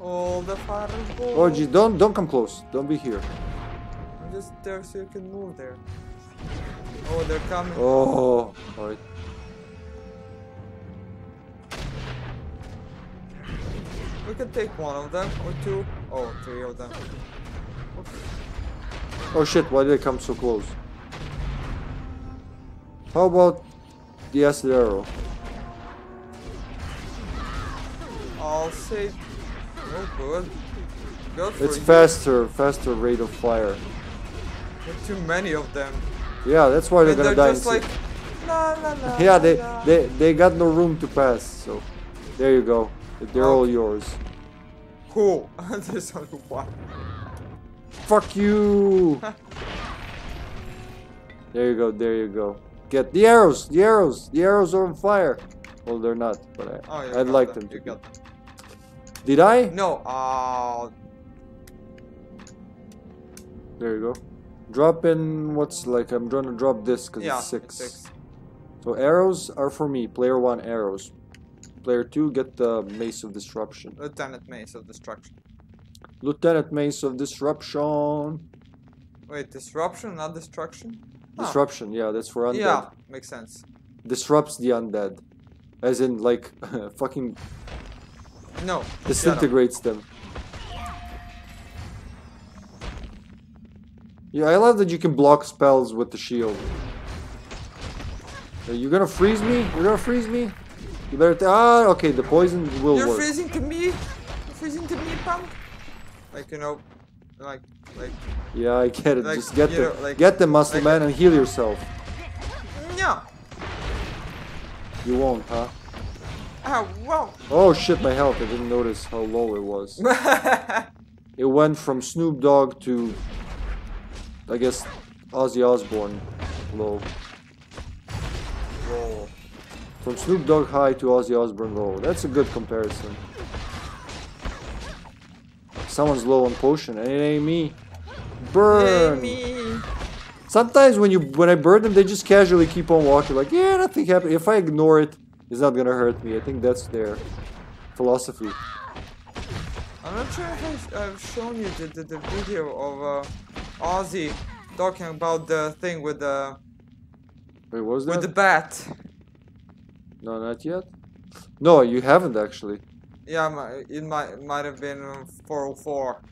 Oh, the fireball. Oh, gee, don't, don't come close. Don't be here. I'm just there so you can move there. Oh, they're coming. Oh, alright. We can take one of them or two. Oh, three of them. Oh shit, why did they come so close? How about the acid arrow? I'll say. Oh, good. Good for It's you. faster, faster rate of fire. Too many of them. Yeah, that's why they're gonna they're die. just like. La, la, la, yeah, they, they they got no room to pass. So there you go. They're all yours. Cool. There's only one. Fuck you. there you go. There you go. Get the arrows. The arrows. The arrows are on fire. Well, they're not, but I, oh, I'd like them. them to. You be. got them. Did I? No. Oh, There you go. Drop in what's like I'm trying to drop this because yeah. it's six. six. So arrows are for me. Player one arrows. Player two get the mace of disruption. Lieutenant Mace of Destruction. Lieutenant mace of disruption. Wait, disruption, not destruction? Huh. Disruption. Yeah, that's for undead. Yeah, makes sense. Disrupts the undead, as in like fucking No. disintegrates them. Yeah, I love that you can block spells with the shield. Are you gonna freeze me? You're gonna freeze me? You better. Ah, okay. The poison will You're work. freezing to me? You're freezing to me, punk? Like, you know, like, like, Yeah, I get it. Like, Just get the know, like- get the muscle like- man and heal yourself. no. You won't, huh? Ah, whoa. Oh shit, my health. I didn't notice how low it was. It went from Snoop Dogg to, I guess, Ozzy Osbourne low. Roll. From Snoop Dogg high to Ozzy Osbourne low. That's a good comparison. Someone's low on potion, and it ain't me. Burn. me. Sometimes when you when I burn them, they just casually keep on walking. Like, yeah, nothing happened. If I ignore it, it's not gonna hurt me. I think that's their philosophy. I'm not sure if I've shown you the, the, the video of uh, Ozzy talking about the thing with the Wait, what was with that? the bat. No, not yet. No, you haven't actually. Yeah, it might might have been um, 404.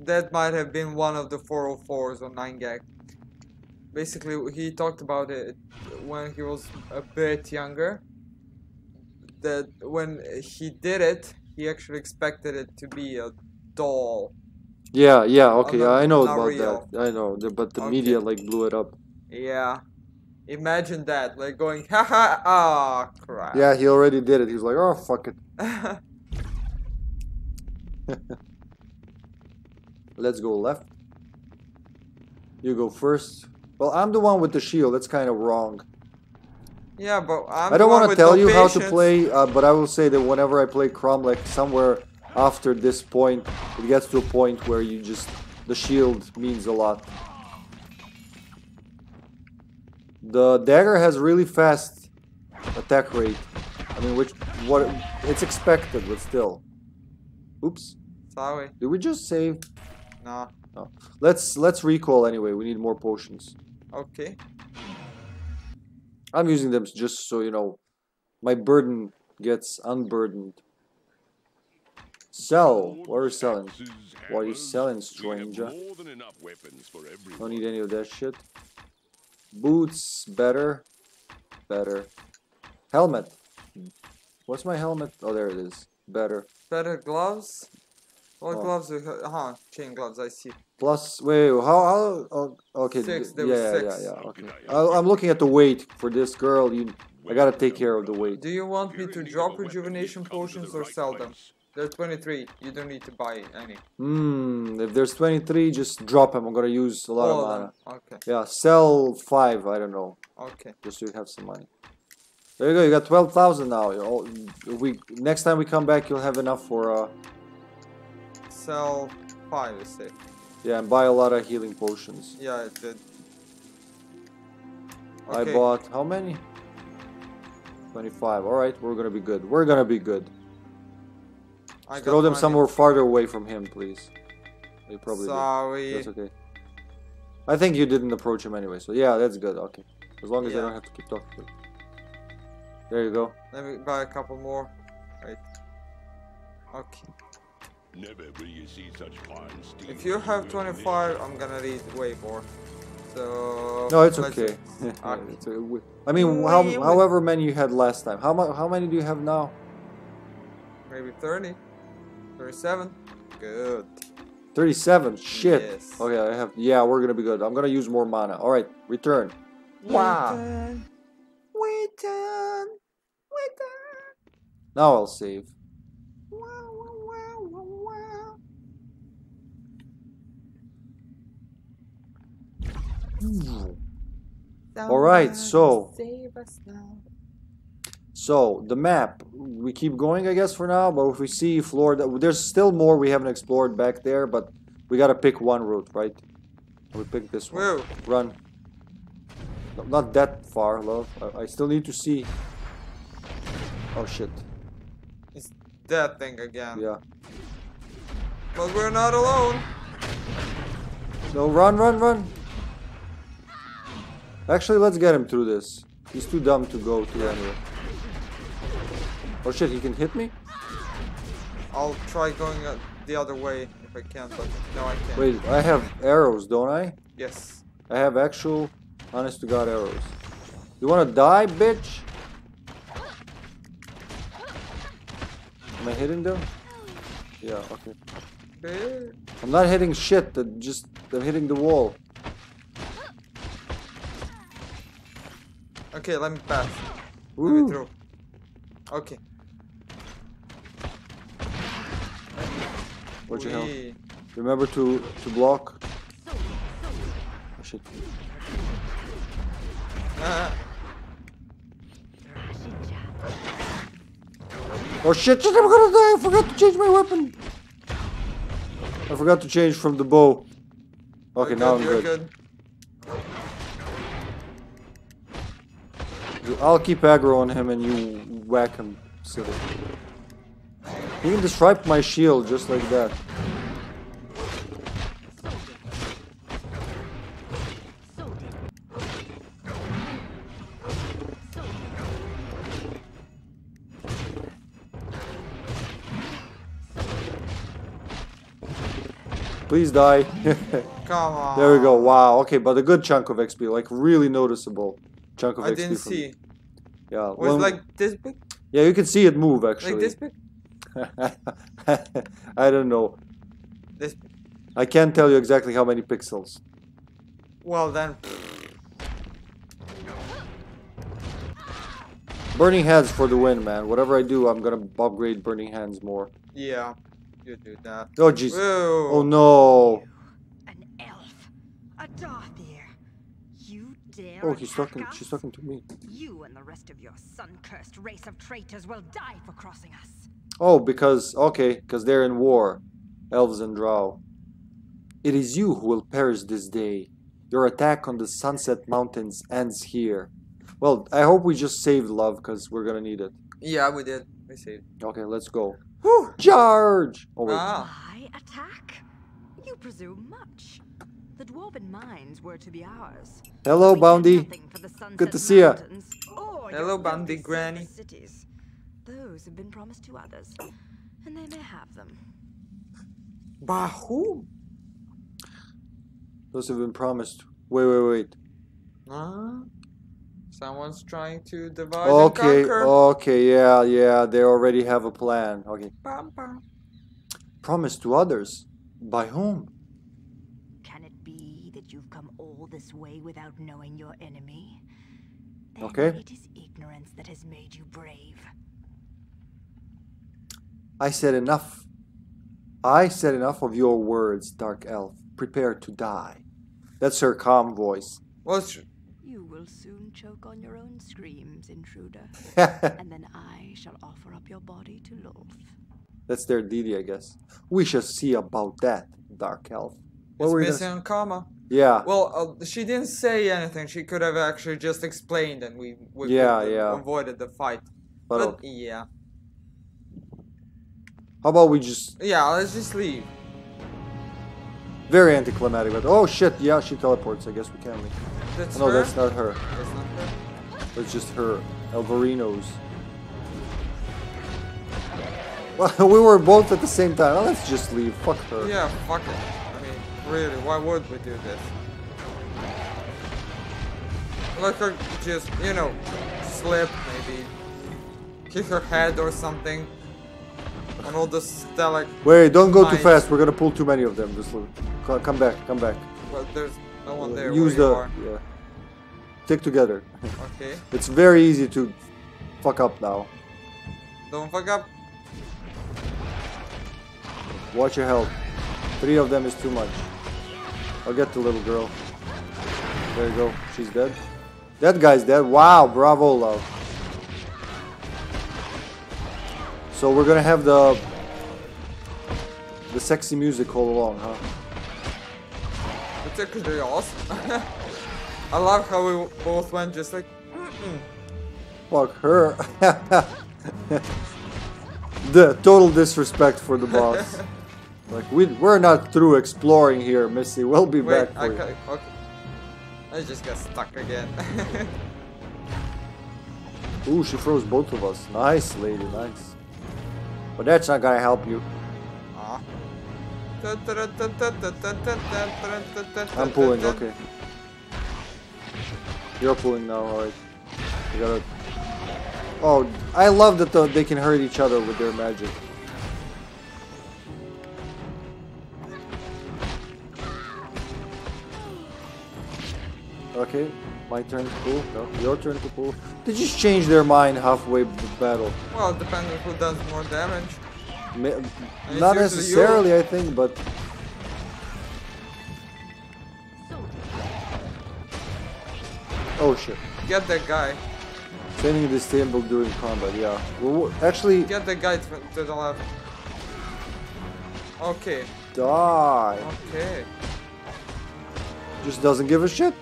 That might have been one of the 404s on 9gag. Basically, he talked about it when he was a bit younger. That when he did it, he actually expected it to be a doll. Yeah, yeah, okay, not- I know about real. that. I know, but the Okay. media like blew it up. Yeah. Imagine that, like going, haha, ah, crap. Yeah, he already did it. He was like, oh fuck it, let's go left. You go first. Well, I'm the one with the shield. That's kind of wrong. yeah, but I'm I don't want want to tell you how to play, uh, but I will say that whenever I play Kromlech, somewhere after this point, it gets to a point where you just the shield means a lot. The dagger has really fast attack rate. I mean, which what it's expected, but still. Oops, Sorry. did we just save? No. Let's let's recall anyway. We need more potions. Okay. I'm using them just so you know, my burden gets unburdened. Sell. What are you selling? What are you selling, stranger? Don't need any of that shit. Boots, better. Better. Helmet. What's my helmet? Oh, there it is. Better. Better gloves. What Oh. gloves do have? Uh-huh, chain gloves, I see. Plus, wait, wait, how, how, oh, okay, Six, there yeah, was yeah, six. yeah, yeah, okay. I, I'm looking at the weight for this girl, you, I gotta take care of the weight. Do you want me to drop of a weapon, rejuvenation you've come to the potions or sell them? place. There's 23. You don't need to buy any. Hmm, if there's 23, just drop them, I'm gonna use a lot All of of mana. them. Okay, Yeah, sell 5, I don't know, okay. just so you have some money. There you go, you got 12,000 now. All- We, next time we come back, you'll have enough for, uh, Sell 5, you say. yeah, and buy a lot of healing potions. Yeah, it did. I bought, how many? 25, alright, we're gonna be good. We're gonna be good. I Throw them money. somewhere farther away from him, please. They probably did. Sorry. That's okay. I think you didn't approach him anyway, so yeah, that's good. Okay, as long as I don't have to keep talking to you. There you go. Let me buy a couple more. Wait. Okay. Never will you see such fine steam. If you have 25, I'm gonna need way more. So. No, it's okay. Okay. It's a- we- I mean, how, Wait, wait. however many you had last time. How mu- How many do you have now? Maybe 30. 37. Good. Thirty-seven. Shit. Yes. Okay, I have. Yeah, we're gonna be good. I'm gonna use more mana. All right, return. Wow. Wait done. Wait done. Now I'll save. Wow, wow, wow, wow, wow. All right, so- Save us now. So the map, we keep going, I guess, for now. But if we see Florida, there's still more we haven't explored back there. But we gotta pick one route, right? We pick this one. Whoa. Run. No, not that far, love. I, I still need to see. Oh shit. It's that thing again. Yeah. But we're not alone. No, run, run, run. Actually, let's get him through this. He's too dumb to go to anywhere. Oh shit, he can hit me? I'll try going uh, the other way if I can, but no, I can't. Wait, I have arrows, don't I? Yes. I have actual, honest to god arrows. You wanna die, bitch? Am I hitting them? Yeah, okay. I'm not hitting shit, that just I'm hitting the wall. Okay, let me pass. Let me through. Okay. Watch your health. Remember to to block. Oh shit. Ah, Oh shit, shit, I'm gonna die! I forgot to change my weapon! I forgot to change from the bow. Okay, you're now I'm you're good. I'll keep aggro on him and you whack him, silly. He can disrupt my shield just like that. Please die. Come on. there we go. Wow. Okay, but a good chunk of XP, like really noticeable chunk of I XP. didn't from- see. Yeah. Was when- it like this big? yeah, you can see it move actually. Like this big? I don't know. This big. I can't tell you exactly how many pixels. Well then. Burning hands for the win, man. Whatever I do, I'm gonna upgrade burning hands more. Yeah. You do that. Oh jeez. Oh no. An elf. A Darthier. You dare Oh, he's talking. us? She's talking to me. You and the rest of your sun-cursed race of traitors will die for crossing us. Oh, because okay, because they're in war, elves and drow. It is you who will perish this day. Your attack on the Sunset Mountains ends here. Well, I hope we just saved love, because we're gonna need it. Yeah, we did. We saved. Okay, let's go. Whew. Charge! Oh wait. Ah. Why attack? You presume much. The dwarven mines were to be ours. Hello, We Bounty. nothing for the Good to see ya. Mountains or your Hello, Bounty Granny. Cities. Those have been promised to others, and they may have them. By who? Those have been promised. Wait, wait, wait. Huh? Someone's trying to divide Okay, and conquer. okay, yeah, yeah, they already have a plan. Okay. Bum, bum. Promise to others. By whom? Can it be that you've come all this way without knowing your enemy? Then Okay. It is ignorance that has made you brave. I said enough. I said enough of your words, Dark Elf. Prepare to die. That's her calm voice. Well, You will soon choke on your own screams, intruder. And then I shall offer up your body to Lolth. their deity, I guess. We shall see about that, Dark Elf. What it's were you missing gonna... on comma. Yeah. Well, uh, she didn't say anything. She could have actually just explained, and we, we Yeah, yeah. avoided the fight. but, But, okay. yeah, how about we just yeah. Let's just leave. very anticlimactic? But oh shit, yeah, she teleports. I guess we can. leave. That's No, her. that's not her. That's not her. It's just her. Alvarino's. Well, we were both at the same time. Let's just leave. Fuck her. Yeah, fuck it. Really, why would we do this? Let her just, you know, slip, maybe kick her head or something. And all the stalak. Wait, don't go too fast. We're gonna pull too many of them. Just look. Come back. Come back. Well, there's no one uh, there. Use the are. yeah. Stick together. Okay. it's very easy to fuck up now. Don't fuck up. Watch your health. Three of them is too much. I'll get the little girl. There you go. She's dead. That guy's dead. Wow, bravo, love. So we're gonna have the the sexy music all along, huh? It's actually awesome. I love how we both went just like. Mm-mm. Fuck her. the total disrespect for the boss. like we we're not through exploring here, Missy. We'll be Wait, back for I you. okay. I just got stuck again. Ooh, she froze both of us. Nice, lady, nice. But that's not gonna help you. Ah. I'm pulling, okay. You're pulling now, alright. We gotta. Oh, I love that the, they can hurt each other with their magic. Okay, my turn to pull. No, your turn to pull. They just change their mind halfway b- battle. Well, depending who does more damage. Ma- Not necessarily, I think, but oh shit. Get that guy. Training this table during combat, yeah. Well, actually, Get the guy to the left. Okay. die. Okay. Just doesn't give a shit.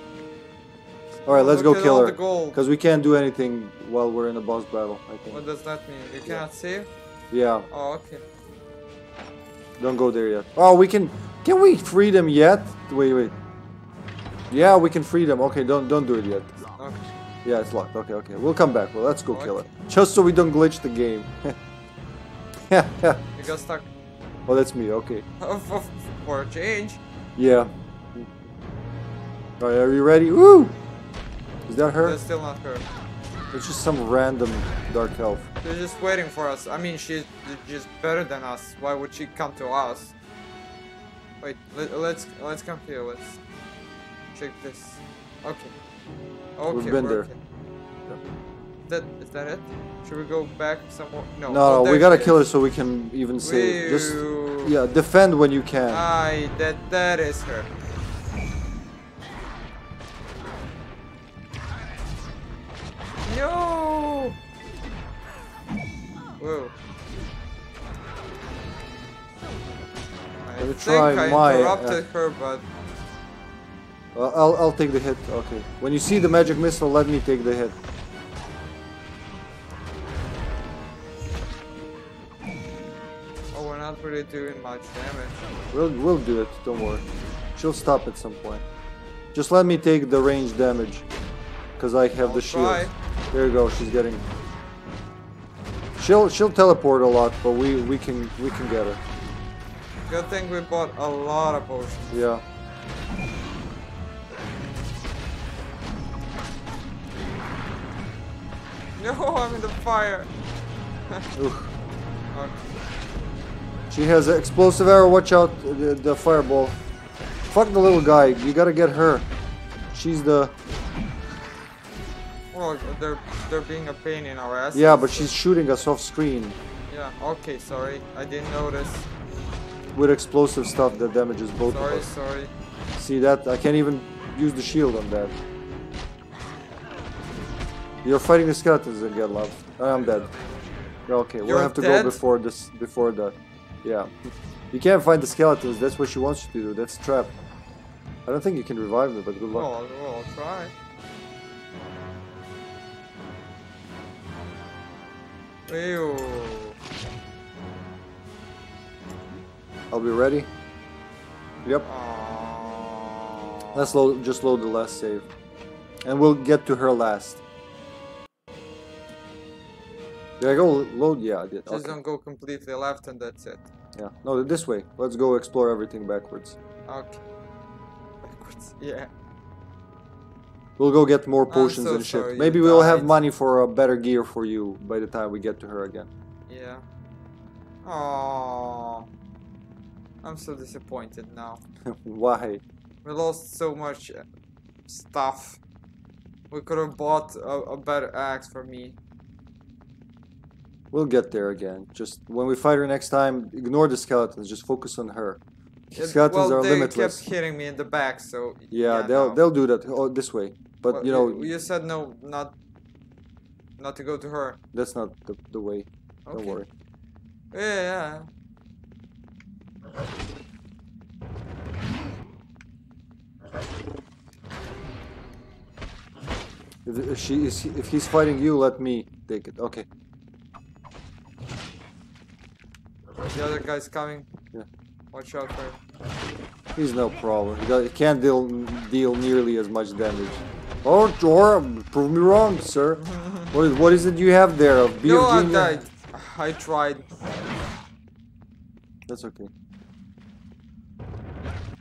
Alright, let's Look go kill her. Because we can't do anything while we're in a boss battle, I think. What does that mean? You cannot save? Yeah, Oh, okay. don't go there yet. Oh, we can... Can we free them yet? Wait, wait. Yeah, we can free them. Okay, don't don't do it yet. Okay. Yeah, it's locked. Okay, okay. We'll come back. Well, let's go kill it. Just so we don't glitch the game. Yeah, yeah. You got stuck. oh, that's me. Okay. For a change. Yeah. Alright, are you ready? Woo! Is that her? That's still not her. It's just some random dark elf. They're just waiting for us. I mean, she's just better than us. Why would she come to us? Wait, let, let's let's come here. Let's check this. Okay. Okay, We've been there. okay. That is that it? Should we go back somewhere? No. No, oh, we gotta kill her so we can even save. Just yeah, defend when you can. Aye, that that is her. No. Whoa. I think I my, uh, interrupted her, but Uh, I'll I'll take the hit. Okay. When you see the magic missile, let me take the hit. oh, we're not really doing much damage. We'll we'll do it. Don't worry. She'll stop at some point. Just let me take the range damage, cause I have I'll the shield. try. There you go. She's getting. She'll she'll teleport a lot, but we we can we can get her. Good thing we bought a lot of potions. Yeah. No, I'm in the fire. Ugh. Okay. She has an explosive arrow. Watch out, the, the fireball. Fuck the little guy. You gotta get her. She's the well, they're they're being a pain in our ass. Yeah, but she's shooting us off screen Yeah. Okay. Sorry, I didn't notice. with explosive stuff that damages both Sorry. of us. Sorry. Sorry. See that? I can't even use the shield on that. You're fighting the skeletons and get love. I'm dead. Okay, we'll have to dead? go before this. Before that. Yeah. You can't find the skeletons. That's what she wants you to do. That's a trap. I don't think you can revive me, but good luck. Well, I'll try. Ew. I'll be ready. Yep. Aww. Let's load. Just load the last save, and we'll get to her last. Did I go load? Yeah, I did. Just Okay. don't go completely left and that's it. Yeah. No, this way. Let's go explore everything backwards. Okay. Backwards. Yeah. We'll go get more potions so and shit. Maybe we'll have money for a better gear for you by the time we get to her again. Yeah. Aww. I'm so disappointed now. Why? We lost so much uh, stuff. We could have bought a, a better axe for me. We'll get there again. Just when we fight her next time, ignore the skeletons. Just focus on her. It- Skeletons well, are they kept hitting me in the back, so Yeah, they'll no. they'll do that. Oh, this way. But Well, you know, you, said no, not, not to go to her. that's not the, the way. Don't worry. Yeah, yeah. If, if she is, if he's fighting you, let me take it. Okay. The other guy's coming. Yeah. Watch out for him. He's no problem. He, does, he can't deal deal nearly as much damage. Oh, or prove me wrong, sir. what, is, what is it you have there? A BFG? No, I died. I tried. That's okay.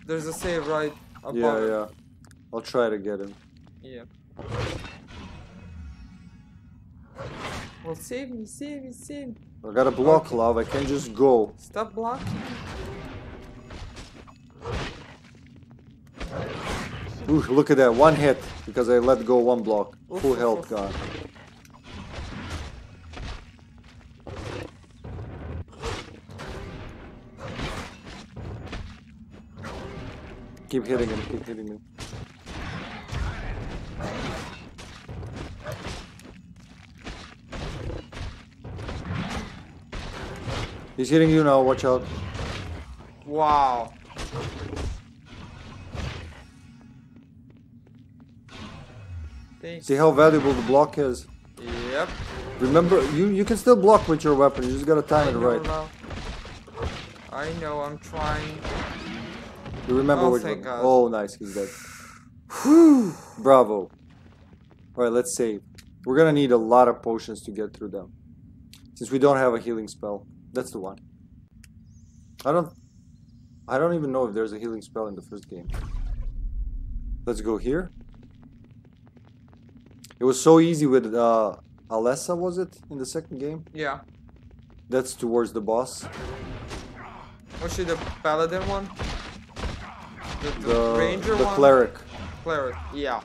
There's a save right above. Yeah, yeah. I'll try to get him. Yeah. Well, save me, save me, save me. I got a block, Okay. love. I can't just go. Stop blocking. Ooh, look at that. One hit because I let go one block. Oof, Full oof, health oof. gone. Keep hitting him, keep hitting him. He's hitting you now, watch out. Wow. Thanks. See how valuable the block is? Yep. Remember, you, you can still block with your weapon, you just gotta time I it right. I know, I'm trying. You remember Oh, which one? God. Oh, nice, he's dead. Whew, bravo. Alright, let's save. We're gonna need a lot of potions to get through them. Since we don't have a healing spell. That's the one. I don't... I don't even know if there's a healing spell in the first game. Let's go here. It was so easy with uh, Alessa, was it, in the second game? Yeah. That's towards the boss. Was she the paladin one? The, the, The, ranger the one? cleric. Cleric. Yeah.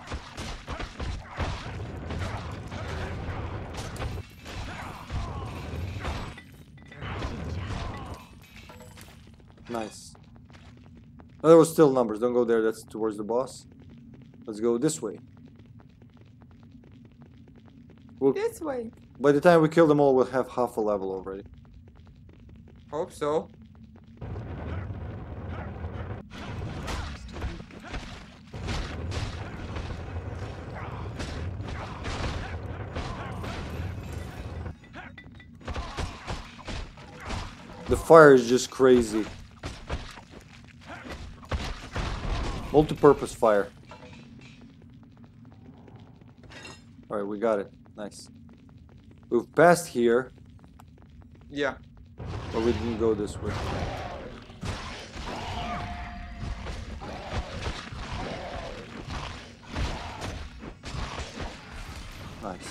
Nice. Oh, there was still numbers. Don't go there. That's towards the boss. Let's go this way. We'll, This way. by the time we kill them all, we'll have half a level already. Hope so. The fire is just crazy. Multi-purpose fire. Alright, we got it. Nice. We've passed here, Yeah. but we didn't go this way. Nice.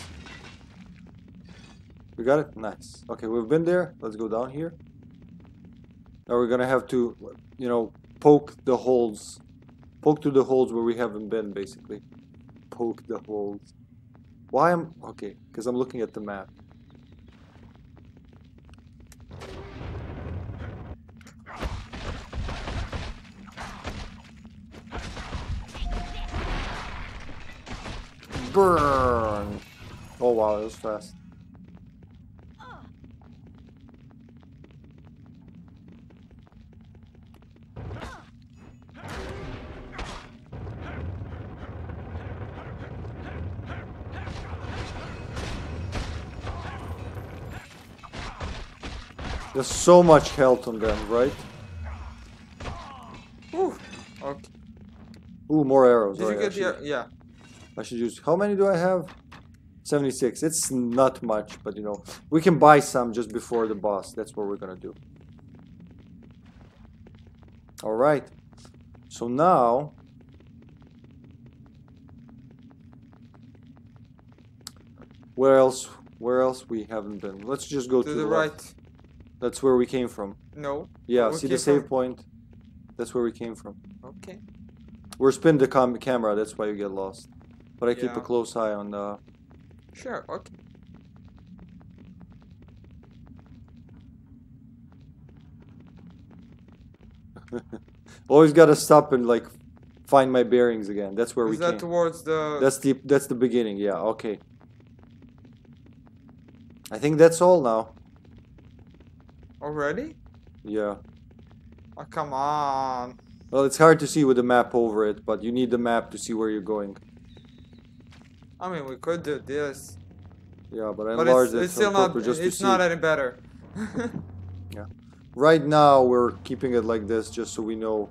We got it? Nice. Okay, we've been there. Let's go down here. Now we're gonna have to, you know, poke the holes. Poke through the holes where we haven't been, basically. Poke the holes. Why am... Okay, because I'm looking at the map. Burn! Oh wow, that was fast. There's so much health on them, right? Whew. Okay. Ooh, more arrows. Did right, oh, I get should- the? Yeah. I should use. How many do I have? 76. It's not much, but you know, we can buy some just before the boss. That's what we're gonna do. Alright. So now. Where else? Where else we haven't been? Let's just go to, To the left. right. That's where we came from. No. Yeah, see the save from- point? That's where we came from. Okay. We're spinning the com- camera, that's why you get lost. But I keep a close eye on the. Sure. Okay. Always gotta stop and like find my bearings again. That's where we Is that came. towards the? That's the that's the beginning. Yeah. Okay. I think that's all now. Already? Yeah. Oh come on. Well, it's hard to see with the map over it, but you need the map to see where you're going. I mean, we could do this, Yeah, but I but enlarged it's, it it's still not. It's see. not any better. yeah. Right now, we're keeping it like this just so we know.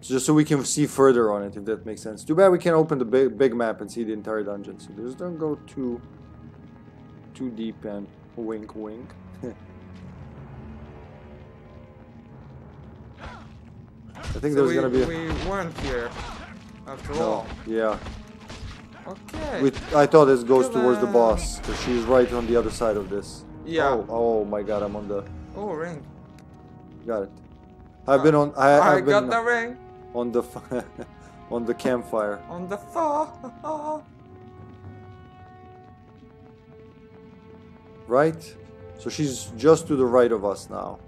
Just so we can see further on it, if that makes sense. Too bad we can't open the big, big map and see the entire dungeon. So just don't go too, too deep and wink, wink. I think So there's we, gonna be. A, we weren't here, after no, all. yeah. Okay. We, I thought this goes Come towards the boss, because she's right on the other side of this. yeah. Oh, oh my god, I'm on the. Oh, ring. Got it. I've been uh, on. I, I I've got been the ring on the, on the campfire. on the fall. right? So she's just to the right of us now.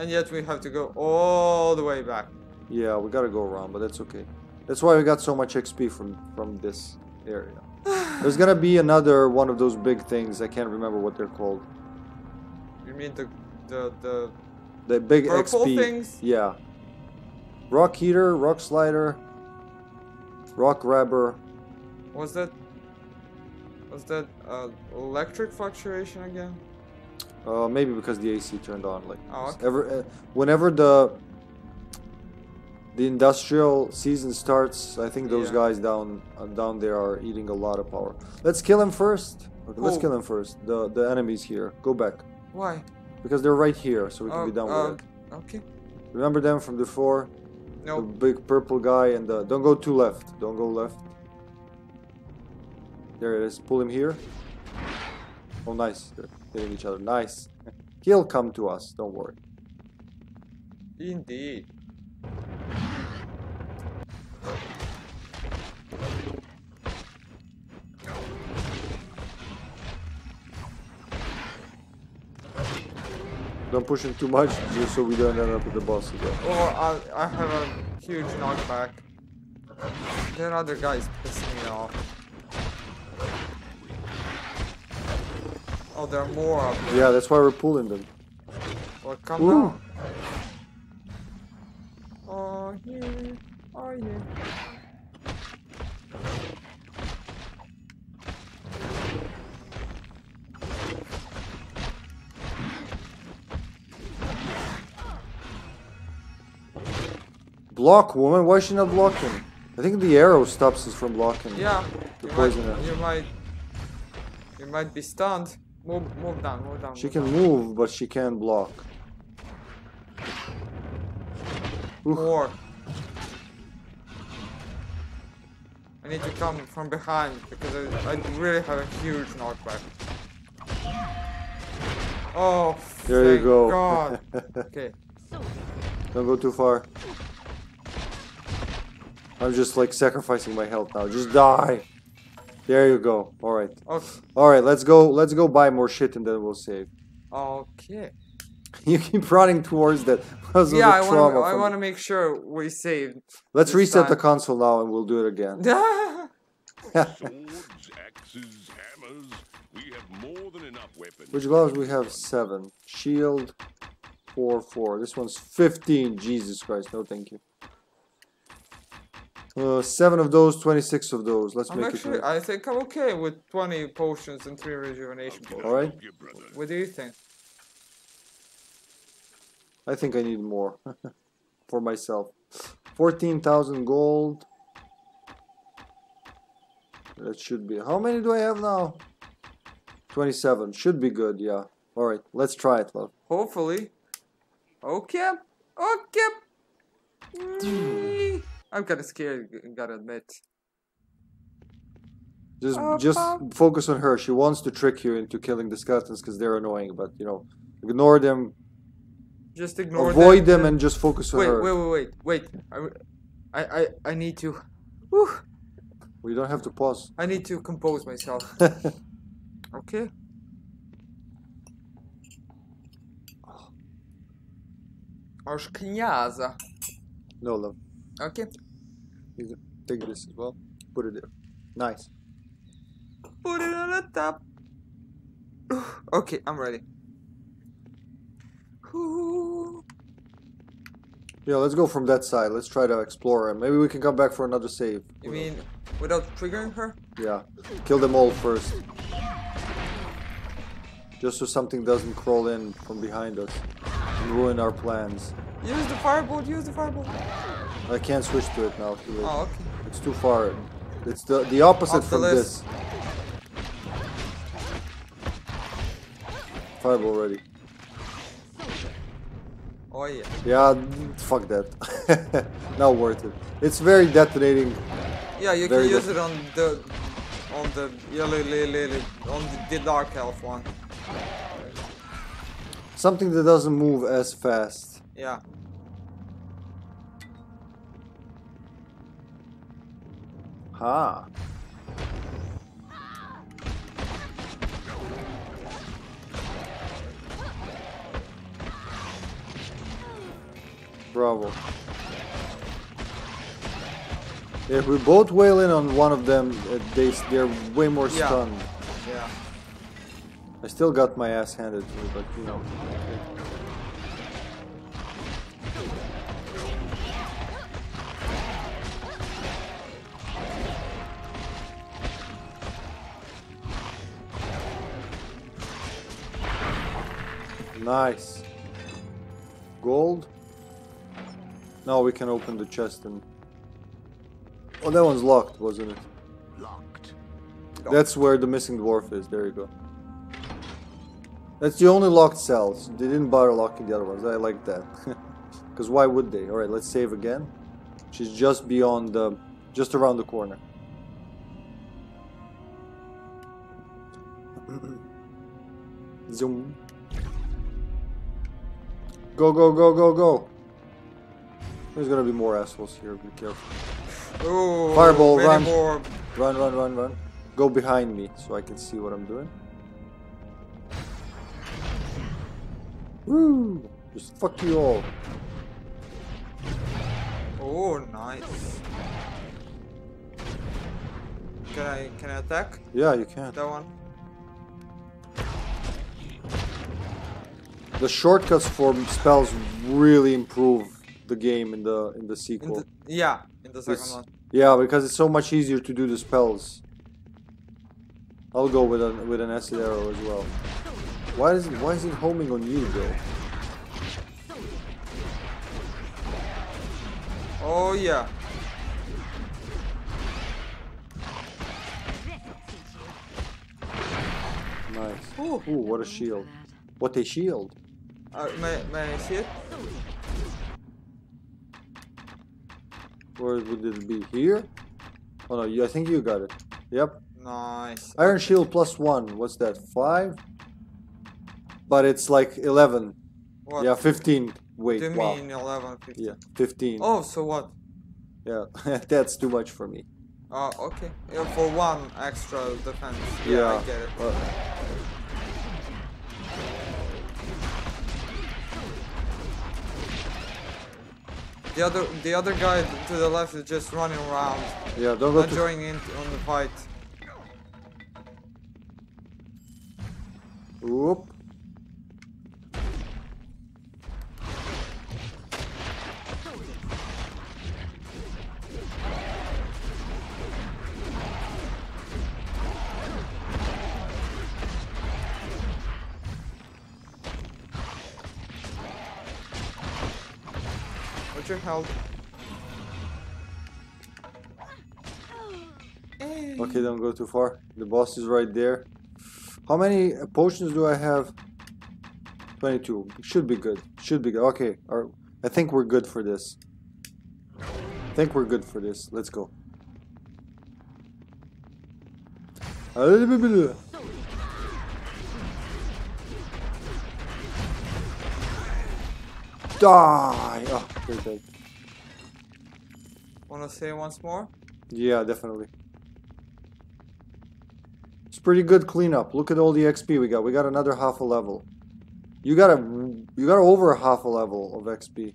And yet we have to go all the way back. Yeah, we gotta go around, but that's okay. That's why we got so much XP from from this area. There's gonna be another one of those big things. I can't remember what they're called. You mean the the the The big Purple XP. things? Yeah. Rock heater, rock slider, rock grabber. was that was that uh, electric fluctuation again? Uh, maybe because the AC turned on. Like Oh, okay. ever, uh, whenever the the industrial season starts, I think those Yeah. guys down uh, down there are eating a lot of power. Let's kill him first. Okay, let's Who? kill him first. The the enemies here. Go back Why? because they're right here, so we can Oh, be done uh, with it. Okay. Remember them from before? No. The big purple guy and the. Don't go too left. Don't go left. There it is. Pull him here. Oh, nice. They're hitting each other. Nice. He'll come to us. Don't worry. Indeed. Don't push him too much, just so we don't end up with the boss again. Or I I have a huge knockback. That other guy is pissing me off. Oh, there are more of them. Yeah, that's why we're pulling them. Well, come Ooh. down. Oh, here. Oh, yeah. Block, woman. Why is she not blocking? I think the arrow stops us from blocking. Yeah. The You poison might, you might. You might be stunned. Move, move down, move down. She move can down. move, but she can't block. More. I need to come from behind because I, I really have a huge knockback. Oh, There you go. God. Okay. Don't go too far. I'm just like sacrificing my health now. Just die. There you go. All right. Okay. All right. Let's go. Let's go buy more shit and then we'll save. Okay. You keep running towards that because Yeah, I want to. I want to make sure we save. Let's this reset the console now and we'll do it again. Swords, axes, hammers. We have more than enough weapons. Which gloves we have? Seven. Shield. Four, four. This one's 15. Jesus Christ. No, thank you. Uh, seven of those, 26 of those. Let's I'm make actually. it. I think I'm okay with 20 potions and three rejuvenation potions. All right. What do you think? I think I need more for myself. 14,000 gold. That should be. How many do I have now? 27. Should be good, yeah. Alright, let's try it, love. Hopefully. Okay. Okay. Mm, I'm kind of scared, gotta admit. Just, oh, just focus on her. She wants to trick you into killing the skeletons because they're annoying. But you know, ignore them. Just ignore. Avoid them, them and just focus on wait, her. Wait, wait, wait, wait. I, I, I need to. Whew. We don't have to pause. I need to compose myself. okay. Aż. No love. Okay. You can take this as well. Put it there. Nice. Put it on the top. Okay, I'm ready. Ooh. Yeah, let's go from that side. Let's try to explore, and maybe we can come back for another save. You mean without triggering her? Yeah, kill them all first. Just so something doesn't crawl in from behind us and ruin our plans. Use the firebolt, use the firebolt. I can't switch to it now. Too. Oh, okay. It's too far. It's the the opposite Off from list. this. Fireball ready. Oh yeah. Yeah, fuck that. Not worth it. It's very detonating. Yeah, you Very can use it on the on the yellow lily on the, the dark elf one. Something that doesn't move as fast. Yeah. Ha. Bravo. If we both wail in on one of them, uh, they, they're way more Yeah. stunned. Yeah. I still got my ass handed to me, but you know. Nice. Gold? Now we can open the chest and... Oh, that one's locked, wasn't it? Locked. That's where the missing dwarf is. There you go. That's the only locked cells. They didn't bother locking the other ones. I like that. Because why would they? Alright, let's save again. She's just beyond the... Just around the corner. Zoom. Go, go, go, go, go. There's gonna be more assholes here. Be careful. Ooh, Fireball, run. more. Run, run, run, run. Go behind me so I can see what I'm doing. Woo! Just fuck you all. Oh, nice. Can I can I attack Yeah, you can. that one? The shortcuts for spells really improve the game in the in the In sequel. the, yeah, in the second It's- one. Yeah, because it's so much easier to do the spells. I'll go with an with an acid arrow as well. Why is it why is it homing on you though? Oh yeah. Nice. Ooh, what a shield. What a shield. Uh, may, may I see it? Where would it be? Here? Oh no, you, I think you got it. Yep. Nice. Iron Shield plus one. What's that? Five? But it's like 11. What Yeah, 15. Wait, do you wow. mean 11, 15? Yeah, 15. Oh, so what? Yeah, that's too much for me. Oh, okay. Yeah, for one extra defense. Yeah, I get it. Uh, The other, the other guy to the left is just running around, yeah, don't go not joining in on the fight. Whoop. What's your health? Okay, don't go too far. The boss is right there. How many potions do I have? 22. Should be good. Should be good. Okay, I think we're good for this. I think we're good for this. Let's go. Die! Oh. Wanna say once more? Yeah, definitely. It's pretty good cleanup. Look at all the XP we got. We got another half a level. You got a you got over a half a level of XP.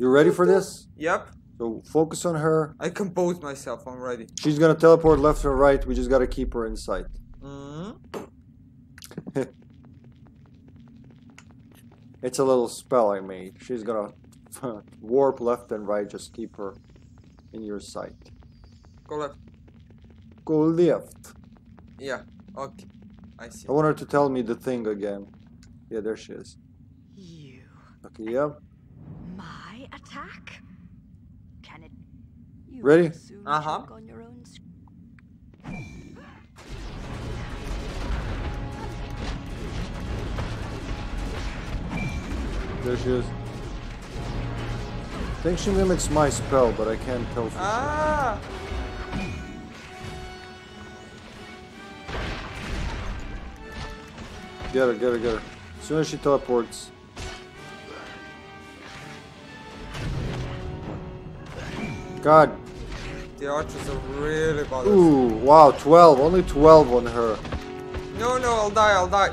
You ready for this? Yep. So focus on her. I composed myself. I'm ready. She's gonna teleport left or right. We just gotta keep her in sight. hmm It's a little spell I made. She's gonna warp left and right. Just keep her in your sight. Go left. Go left. Yeah. Okay. I see. I want her to tell me the thing again. Yeah, there she is. You. Okay, yep. My attack? Can it? You Ready? Uh-huh. on your own There she is. I think she mimics my spell, but I can't tell for sure. Ah! Get her, get her, get her. As soon as she teleports. God. The archers are really bothered. Ooh, wow, 12. Only 12 on her. No, no, I'll die, I'll die.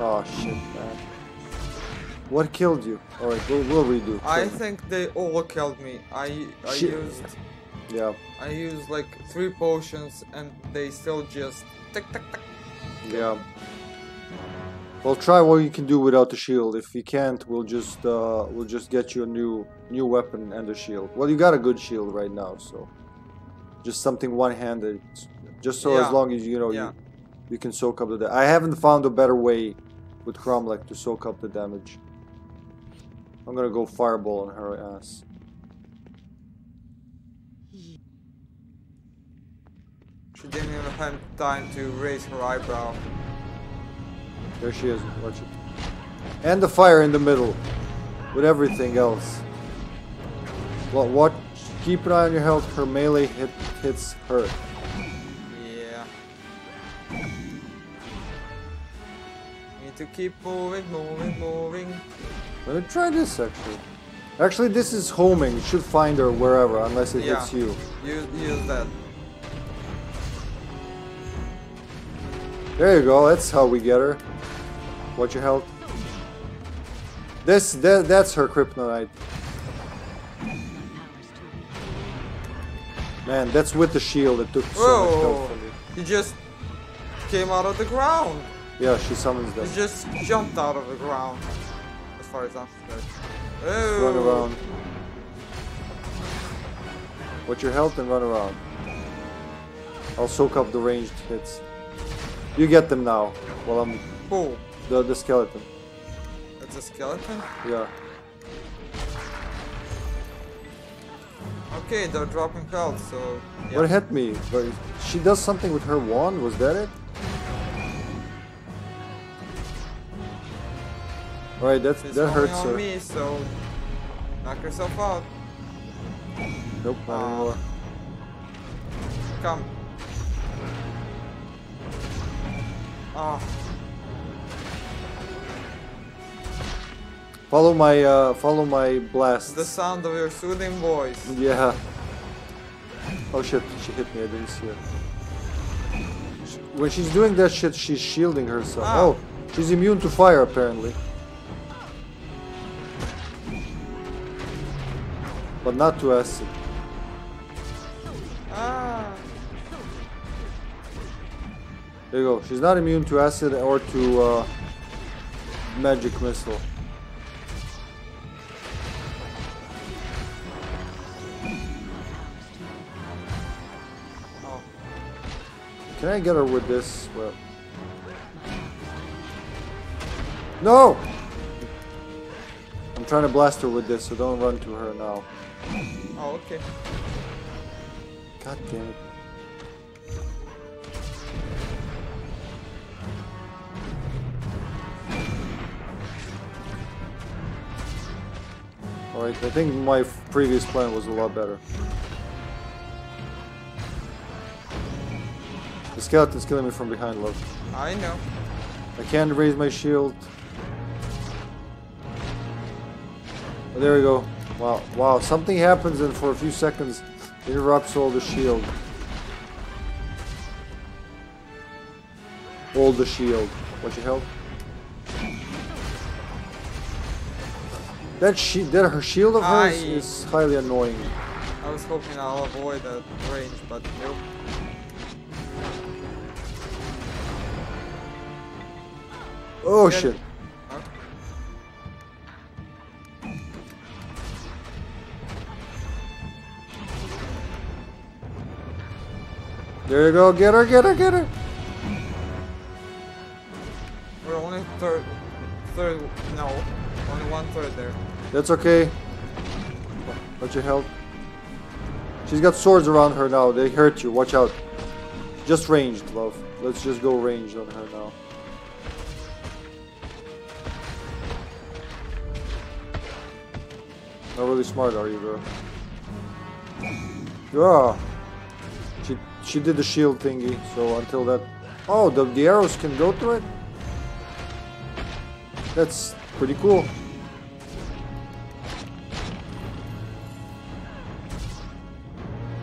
Oh, shit, man. What killed you? Alright, we'll, we'll redo. I think they all killed me. I I Shit. used Yeah, I used like three potions and they still just tick tick tick. yeah. Well, try what you can do without the shield. If you can't, we'll just uh, we'll just get you a new new weapon and a shield. Well, you got a good shield right now, so just something one-handed. Just so Yeah. as long as you know Yeah. you you can soak up the. I haven't found a better way with Kromlech to soak up the damage. I'm gonna go fireball on her ass. She didn't even have time to raise her eyebrow. There she is. Watch it. And the fire in the middle, with everything else. Well, what? Keep an eye on your health. Her melee hit hits hurt. Yeah. Need to keep moving, moving, moving. Let me try this actually. Actually, this is homing. You should find her wherever, unless it Yeah. hits you. Use use that. There you go. That's how we get her. Watch your health. This that, that's her kryptonite. powers too weak. Man, that's with the shield. It took so much health from me. He just came out of the ground. Yeah, she summons them. He just jumped out of the ground. Far as I'm concerned. Oh. Run around. Watch your health and run around. I'll soak up the ranged hits. You get them now. Well, I'm the the skeleton. It's a skeleton. Yeah. Okay, they're dropping health, so yeah. What hit me? But She does something with her wand. Was that it? All right, that She's that hurts on me, so knock yourself out. Nope, not Ah. anymore. Come. Oh, Follow my uh, follow my blast. the sound of your soothing voice. Yeah. Oh shit, she hit me, I didn't see it. When she's doing that shit, she's shielding herself. Ah. Oh, she's immune to fire apparently. But not to acid. Ah. There you go. She's not immune to acid or to uh, magic missile. Oh. Can I get her with this? Well. No! I'm trying to blast her with this, so don't run to her now. Oh, okay. God damn it. Alright, I think my previous plan was a lot better. The skeleton's killing me from behind, love. I know. I can't raise my shield. Oh, there we go. Wow, wow, something happens and for a few seconds interrupts all the shield. All the shield. What you help? That she that her shield of hers Aye. is highly annoying. I was hoping I'll avoid that range, but nope. Oh Get- shit. There you go, get her, get her, get her! We're only third, third, no, only one third there. That's okay. Watch your health. She's got swords around her now. They hurt you. Watch out. Just ranged, love. Let's just go ranged on her now. Not really smart, are you, girl? Yeah. She did the shield thingy. So until that. Oh, the the arrows can go through it. That's pretty cool.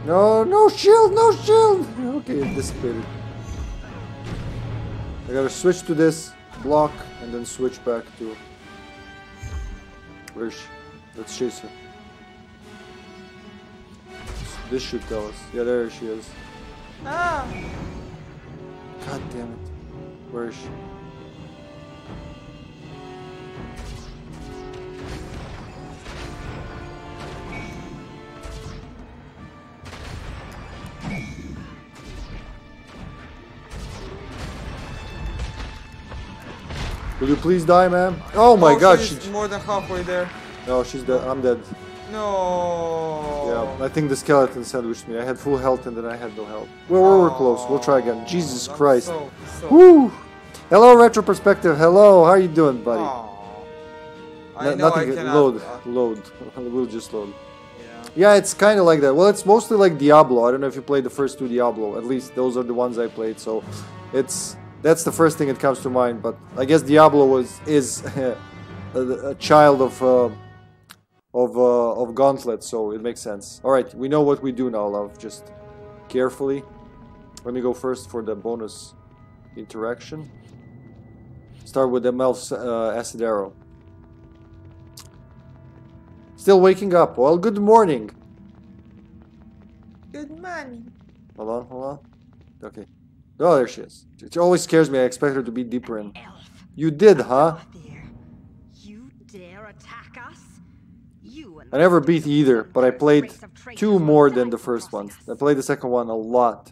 No, no shield, no shield! Okay, it dissipated. I gotta switch to this, block, and then switch back to... Where is she? Let's chase her. This should tell us. Yeah, there she is. Ah! God damn it. Where is she? Will you please die, ma'am? Oh my Oh, god, she's she... more than halfway there. No, she's dead. I'm dead. No. Yeah, I think the skeleton sandwiched me. I had full health and then I had no health. Well, we're close. We'll try again. Jesus I'm Christ. So, so. Woo! Hello, Retro Perspective. Hello, how are you doing, buddy? Aw. I No- I nothing. load, uh, load. we'll just load. yeah. Yeah, it's kind of like that. Well, it's mostly like Diablo. I don't know if you played the first two Diablo. At least those are the ones I played. So, it's that's the first thing that comes to mind. But I guess Diablo was is a, a child of uh, of uh, of Gauntlet, so it makes sense. All right, we know what we do now, love. Just carefully. Let me go first for the bonus interaction. Start with the Mel's uh, acid arrow. Still waking up. Well, good morning. Good morning. Hold on, hold on. Okay. Oh, there she is. It always scares me. I expect her to be deeper in. You did, huh? I never beat either, but I played two more than the first ones. I played the second one a lot,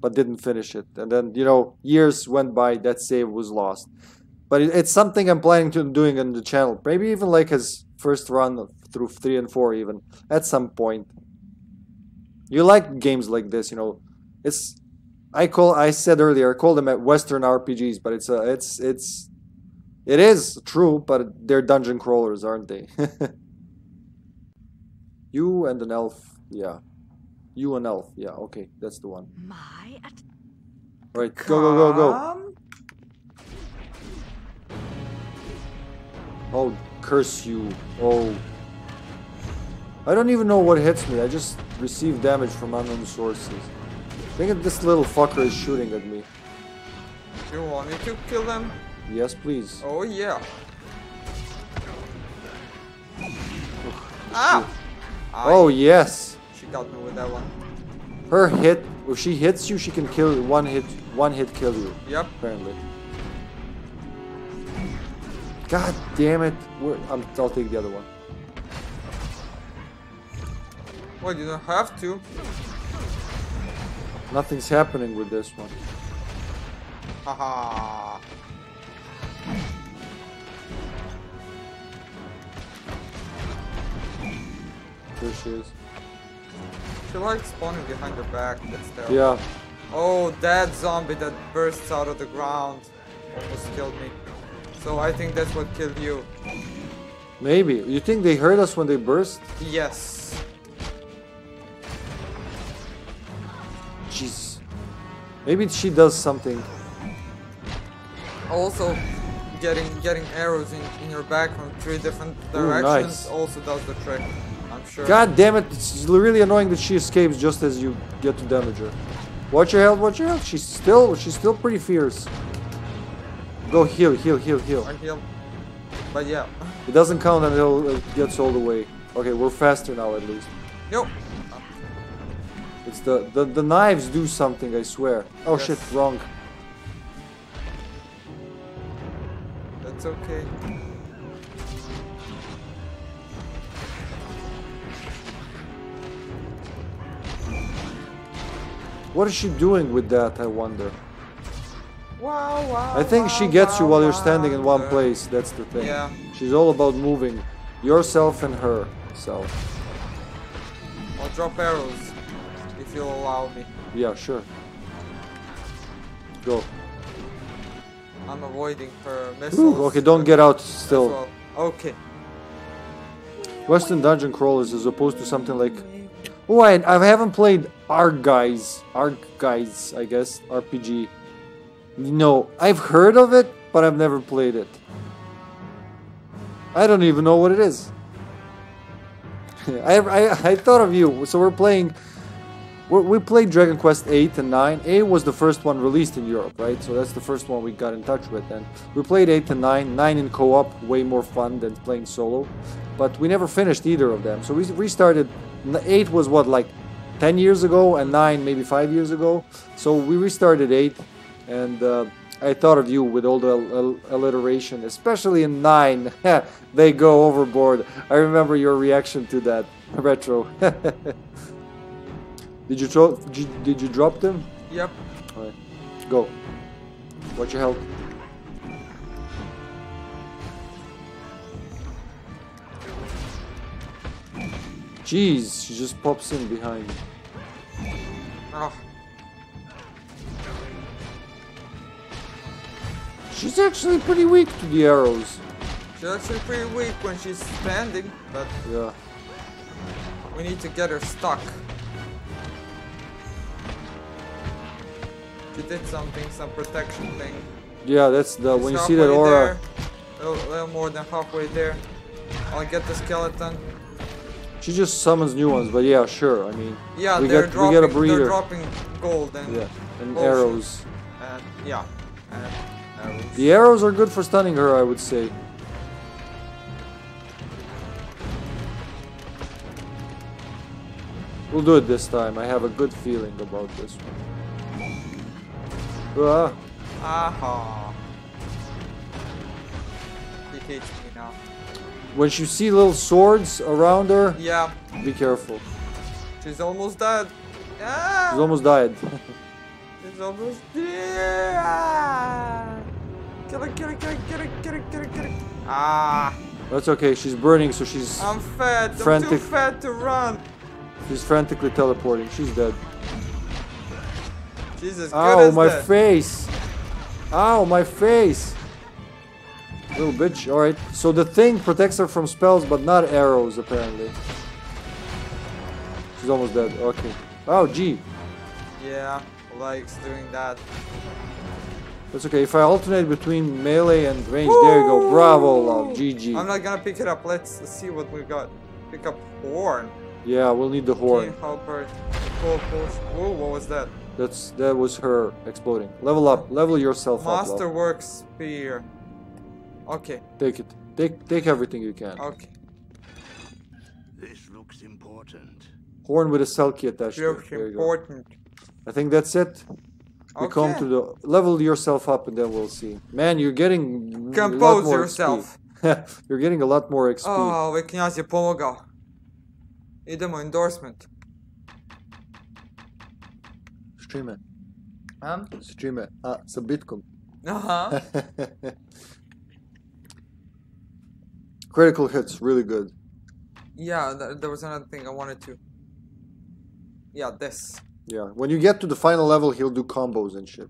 but didn't finish it. And then, you know, years went by, that save was lost. But it, it's something I'm planning to doing on the channel. Maybe even like his first run through 3 and 4 even, at some point. You like games like this, you know. It's I call I said earlier, I call them at Western RPGs, but it's a it's it's it is true, but they're dungeon crawlers, aren't they? you and an elf, yeah. You and elf, Yeah, okay, that's the one. My at Alright, go, go, go, go. Oh, curse you. Oh. I don't even know what hits me. I just received damage from unknown sources. I think that this little fucker is shooting at me. You want me to kill them? Yes, please. Oh yeah. Ah! Oh, yes. She got me with that one. Her hit, if she hits you, she can kill you. One hit, one hit kill you, Yep. apparently. God damn it. I'm, I'll take the other one. Well, you don't have to. Nothing's happening with this one. Haha. There she. Likes spawning behind your back. That's terrible. Yeah. Oh, that zombie that bursts out of the ground almost killed me. So I think that's what killed you. Maybe. You think they heard us when they burst? Yes. Jeez. Maybe she does something. Also, getting getting arrows in, in your back from three different Ooh, directions nice. also does the trick. Sure. God damn it. It's really annoying that she escapes just as you get to damage her. Watch your health, watch your health. She's still she's still pretty fierce. Go heal, heal, heal, heal. I heal. But yeah. It doesn't count until it gets all the way. Okay, we're faster now at least. Nope. It's the the, the knives do something, I swear. Oh Yes. shit, wrong. That's okay. What is she doing with that, I wonder? Wow, wow. I think she wow, gets you while you're standing in one place, that's the thing. Yeah. She's all about moving yourself and her self. I'll drop arrows if you'll allow me. Yeah, sure. Go. I'm avoiding her missiles. Ooh, okay, don't get out still. well. Okay. Western Dungeon Crawlers as opposed to something like. Oh, I, I haven't played Ark Guys. Ark Guys, I guess. RPG. No, I've heard of it, but I've never played it. I don't even know what it is. I, I, I thought of you. So we're playing. we we played Dragon Quest 8 and 9. 8 was the first one released in Europe, right? So that's the first one we got in touch with. And we played 8 and 9. 9 in co op, way more fun than playing solo. But we never finished either of them. So we restarted. N- 8 was what, like 10 years ago, and 9 maybe 5 years ago. So we restarted 8. And uh, I thought of you with all the alliteration, especially in 9. they go overboard. I remember your reaction to that retro. Did you, throw, did you did you drop them? Yep. Alright. Go. Watch your health. Jeez, she just pops in behind. Oh, She's actually pretty weak to the arrows. she's actually pretty weak when she's standing, but Yeah. we need to get her stuck. She did something, some protection thing. Yeah, that's the when you see that aura. There, a little more than halfway there. I'll get the skeleton. She just summons new ones, but yeah, sure. I mean, Yeah, we get dropping. we get a breeder. they're dropping gold and Yeah, and arrows. And yeah, and arrows. The arrows are good for stunning her, I would say. We'll do it this time. I have a good feeling about this one. Ah, Aha. He hates me now. When you see little swords around her, Yeah, be careful. she's almost dead. Ah, She's almost died. she's almost dead. Ah. Kill her, kill her, kill her, kill her, kill her, kill her, kill her. Ah, That's okay. She's burning, so she's I'm fat. I'm too fat to run. she's frantically teleporting. She's dead. Good Ow, my face! Ow, my face! Little bitch. Alright, so the thing protects her from spells, but not arrows, apparently. She's almost dead. Okay. Oh, G. Yeah, likes doing that. That's okay. If I alternate between melee and range, there you go. Bravo, love. GG. I'm not gonna pick it up. Let's see what we got. Pick up horn. Yeah, we'll need the horn. Halberd. Cool push. Whoa, what was that? That's that was her exploding. Level up. Level yourself up. love. Masterwork spear. Okay. Take it. Take take everything you can. Okay. This looks important. Horn with a Selkie attached. Looks important. I think that's it. We okay. come to the level yourself up, and then we'll see. Man, you're getting compose yourself. you're getting a lot more XP. Oh, we Kniaz je pomogao. Idemo endorsement. Streamer. Um? Streame. Ah, a, Bitcoin. Uh huh. Critical hits, really good. yeah, th- there was another thing I wanted to. Yeah, this. Yeah. When you get to the final level, he'll do combos and shit.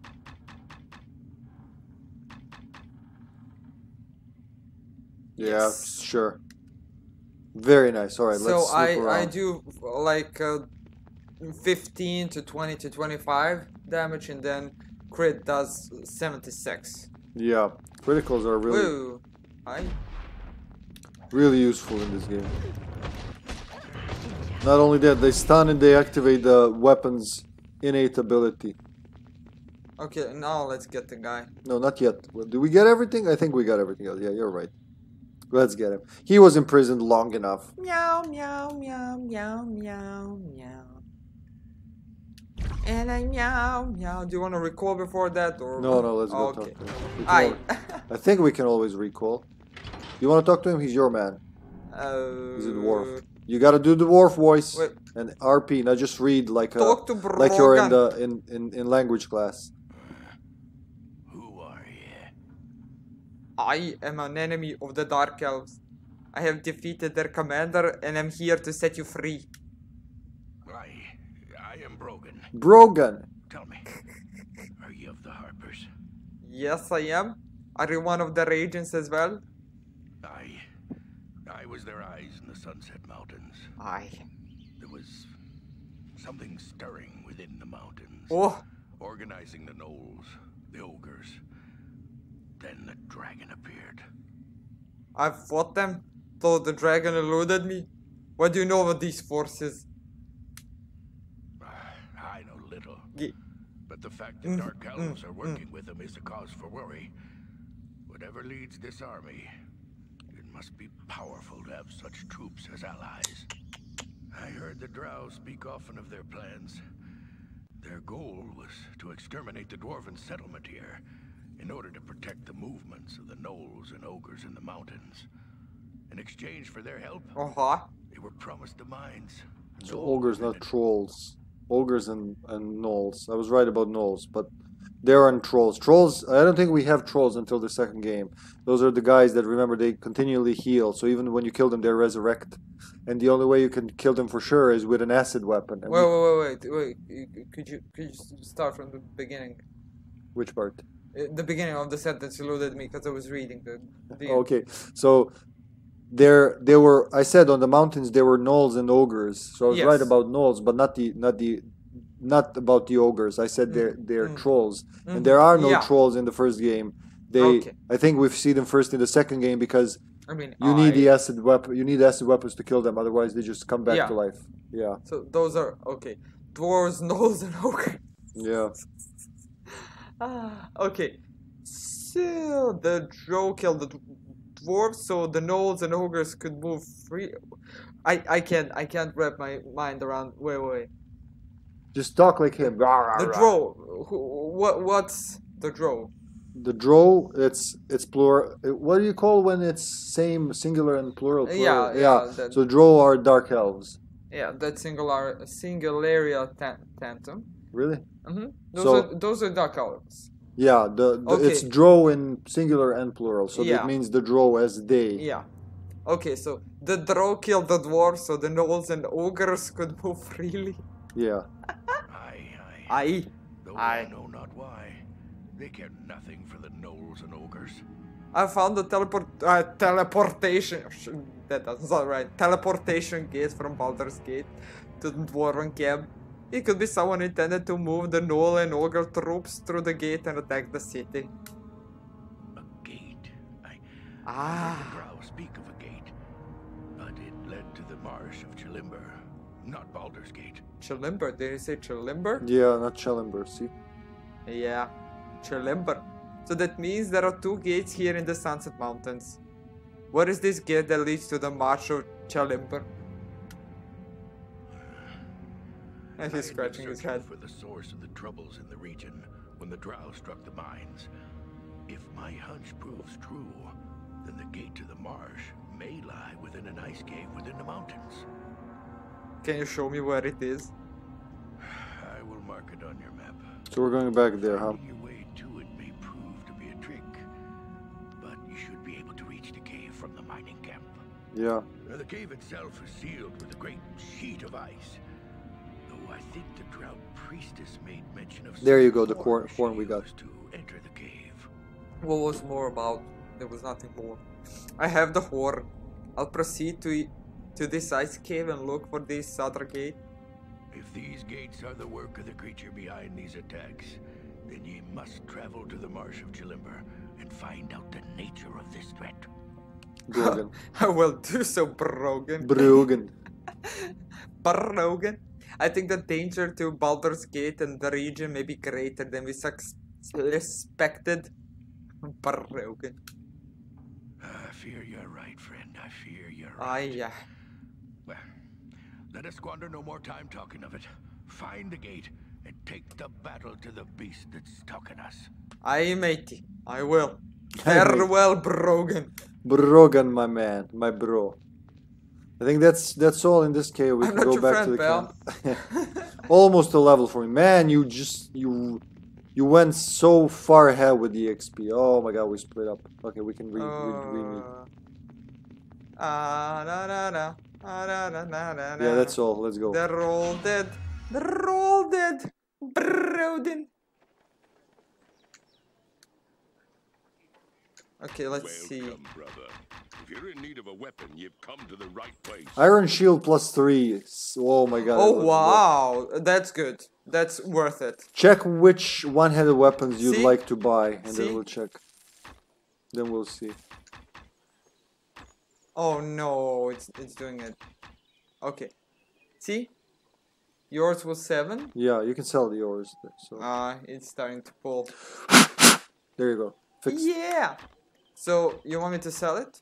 Yeah, Yes. sure. Very nice. All right, so let's So I loop I do like uh, 15 to 20 to 25 damage, and then crit does 76. Yeah, criticals are really Woo! Hi. Really useful in this game. Not only that, they stun and they activate the weapon's innate ability. Okay, now let's get the guy. No, not yet. Well, do we get everything? I think we got everything else. Yeah, you're right. Let's get him. He was imprisoned long enough. Meow, meow, meow, meow, meow, meow. And I meow, meow. Do you want to recall before that or? No, no, let's go okay. talk to him. I. I think we can always recall. You want to talk to him? He's your man. uh, He's a dwarf. You gotta do the dwarf voice Wait. and RP, not just read like a, Talk to like you're in the in, in, in language class. Who are you? I am an enemy of the Dark Elves. I have defeated their commander and I'm here to set you free. I, I am Brogan. Brogan. Tell me, are you of the Harpers? Yes, I am. Are you one of the agents as well? I, I was their eyes in the Sunset Mountains. I. There was something stirring within the mountains, Oh, organizing the gnolls, the ogres. Then the dragon appeared. I fought them, though the dragon eluded me. What do you know of these forces? I know little, but the fact that Mm, Dark Elves mm, are working with them is a cause for worry. Whatever leads this army, must be powerful to have such troops as allies. I heard the Drow speak often of their plans. Their goal was to exterminate the dwarven settlement here in order to protect the movements of the gnolls and ogres in the mountains. In exchange for their help, Uh-huh. they were promised the mines. So ogres, not trolls. Ogres and, and gnolls. I was right about gnolls, but there aren't trolls. Trolls, I don't think we have trolls until the second game. Those are the guys that, remember, they continually heal. So even when you kill them, they resurrect. And the only way you can kill them for sure is with an acid weapon. And Wait, wait, wait, wait, wait. Could you could you start from the beginning? Which part? Uh, The beginning of the sentence eluded me because I was reading the. the Okay, so there, there were. I said on the mountains there were gnolls and ogres. So I was right about gnolls, but not the, not the, not about the ogres. I said they're they're mm. trolls, Mhm. and there are no Yeah. trolls in the first game. They, Okay. I think we've seen them first in the second game because I mean, you need the acid weapon. You need acid weapons to kill them, otherwise they just come back Yeah. to life. Yeah, So those are okay. Dwarves, gnolls, and ogres. yeah. Ah, okay. So the drow killed the dwarves, so the gnolls and ogres could move free. I I can't I can't wrap my mind around. Wait wait. Just talk like him. The drow. What what's the drow? The drow, it's it's plural. What do you call when it's same singular and plural? Yeah, plural? yeah, that- So drow are dark elves. Yeah, that singular singularia tan- tantum. Really? Mm-hmm. Those So- are those are dark elves. Yeah, the, the it's Okay. drow in singular and plural, so Yeah. that means the drow as they. Yeah. Okay, so the drow killed the dwarves, so the gnolls and ogres could move freely. Yeah. Aye. Though I Aye. know not why. They care nothing for the gnolls and ogres. I found the teleport uh, teleportation. That doesn't sound right. Teleportation gate from Baldur's Gate to the Dwarven camp. It could be someone intended to move the Gnoll and Ogre troops through the gate and attack the city. A gate. I I Ah. heard the Drow speak of a gate, but it led to the marsh of Chelimber, not Baldur's Gate. Chilimber, did you say Chilimber? Yeah, not Challenber, see? Yeah, Chilimber. So that means there are two gates here in the Sunset Mountains. What is this gate that leads to the Marsh of Chelimber? And I he's had scratching his head. for the source of the troubles in the region when the Drow struck the mines. If my hunch proves true, then the gate to the marsh may lie within an ice cave within the mountains. Can you show me where it is? I will mark it on your map. So we're going back there, huh? Your way to it may prove to be a trick, but you should be able to reach the cave from the mining camp. Yeah. Now, the cave itself is sealed with a great sheet of ice. Though I think the Drow priestess made mention of There you go, the horn corn- horn we got. to enter the cave. What was more about? There was nothing more. I have the horn. I'll proceed to to this ice cave and look for this other gate. If these gates are the work of the creature behind these attacks, then ye must travel to the marsh of Chelimber and find out the nature of this threat. Brogan. I will do so, Brogan. Brogan. Brogan. I think the danger to Baldur's Gate and the region may be greater than we suc- suspected. Brogan. I fear you're right, friend. I fear you're Ah, right. yeah. Well, let us squander no more time talking of it. Find the gate and take the battle to the beast that's stalking us. Aye, matey. I will. Farewell, Brogan. Brogan, my man, my bro. I think that's that's all in this cave. We I'm can not go your back friend, to the camp. Almost a level for me, man. You just you you went so far ahead with the XP. Oh my god, we split up. Okay, we can re, re, re meet. Uh, ah, na, na, na, na, Yeah, that's all. Let's go. They're all dead. They're all dead. Broden. Okay, let's see. Brother. If you're in need of a weapon, you've come to the right place. Iron Shield plus three. Oh my god. Oh wow, that's good. That's worth it. Check which one-handed weapons you'd See? like to buy, and See? then we'll check. Then we'll see. Oh no, it's it's doing it. Okay. See? Yours was seven. Yeah, you can sell yours. there, So Uh it's starting to pull. there you go. Fixed. Yeah. So you want me to sell it?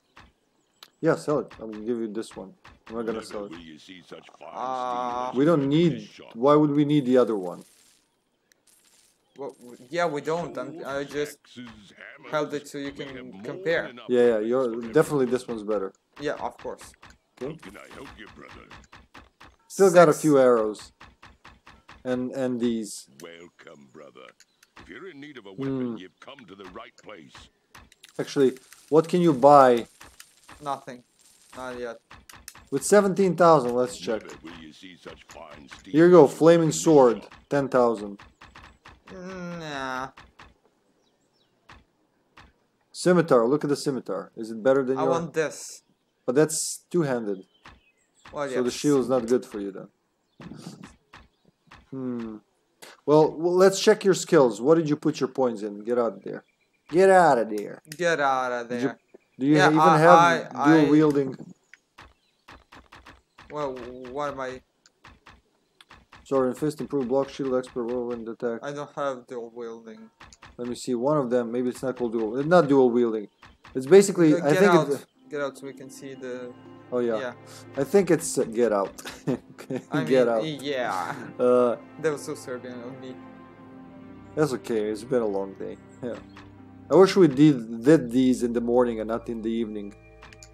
Yeah, sell it. I'm gonna give you this one. I'm not gonna Never sell it. will you see such fine Ah. We don't need. Why would we need the other one? Well, yeah, we don't. I'm, i just held it so you can compare. Yeah, yeah, you're definitely this one's better. Yeah, of course. Okay. You, Still Six. got a few arrows. And and these. Welcome, brother. If you're in need of a hmm. weapon, mm. you've come to the right place. Actually, what can you buy? Nothing. Not yet. With 17,000, let's check. Here you go, Flaming Sword, 10,000. Nah. Scimitar. Look at the scimitar. Is it better than you? I your? want this. But that's two-handed. Well, So the yes. shield's not good for you then. Hmm. Well, well, let's check your skills. What did you put your points in? Get out of there. Get out of there. Get out of Did you- there. Do you Yeah, even I- have I- dual I- wielding? Well, what am I? And fist, improved block, shield, expert, whirlwind attack. I don't have dual wielding. Let me see. One of them, maybe it's not called dual. It's not dual wielding. It's basically. Get I think. out. It, Get out so we can see the. oh yeah. Yeah. I think it's uh, get out. Get mean, out. Yeah. Uh, That was so Serbian of me. that's okay. It's been a long day. Yeah. I wish we did did these in the morning and not in the evening.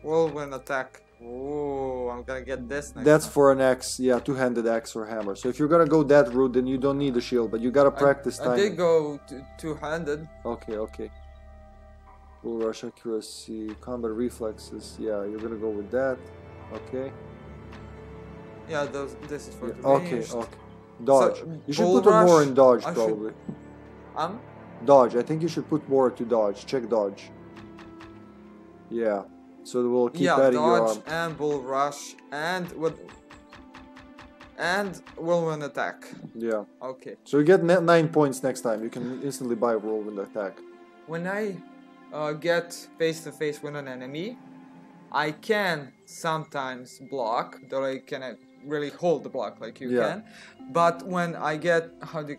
Whirlwind attack. Oh, I'm gonna get this next That's time. for an axe, yeah, two-handed axe or hammer. So if you're gonna go that route, then you don't need a shield, but you gotta I- practice I, time. did go two-handed. Okay, okay. Bull rush accuracy, combat reflexes. Yeah, you're gonna go with that. Okay. Yeah, those. This is for Yeah, okay, okay. Dodge. So, you should put more in dodge, I should- probably. Um. Dodge. I think you should put more to dodge. Check dodge. Yeah. So we'll keep yeah, that in your dodge and bull rush and what? and whirlwind attack. Yeah. Okay. So you get 9 points next time. You can instantly buy Whirlwind Attack. When I uh, get face to face with an enemy, I can sometimes block, though I cannot really hold the block like you Yeah. can. But when I get how do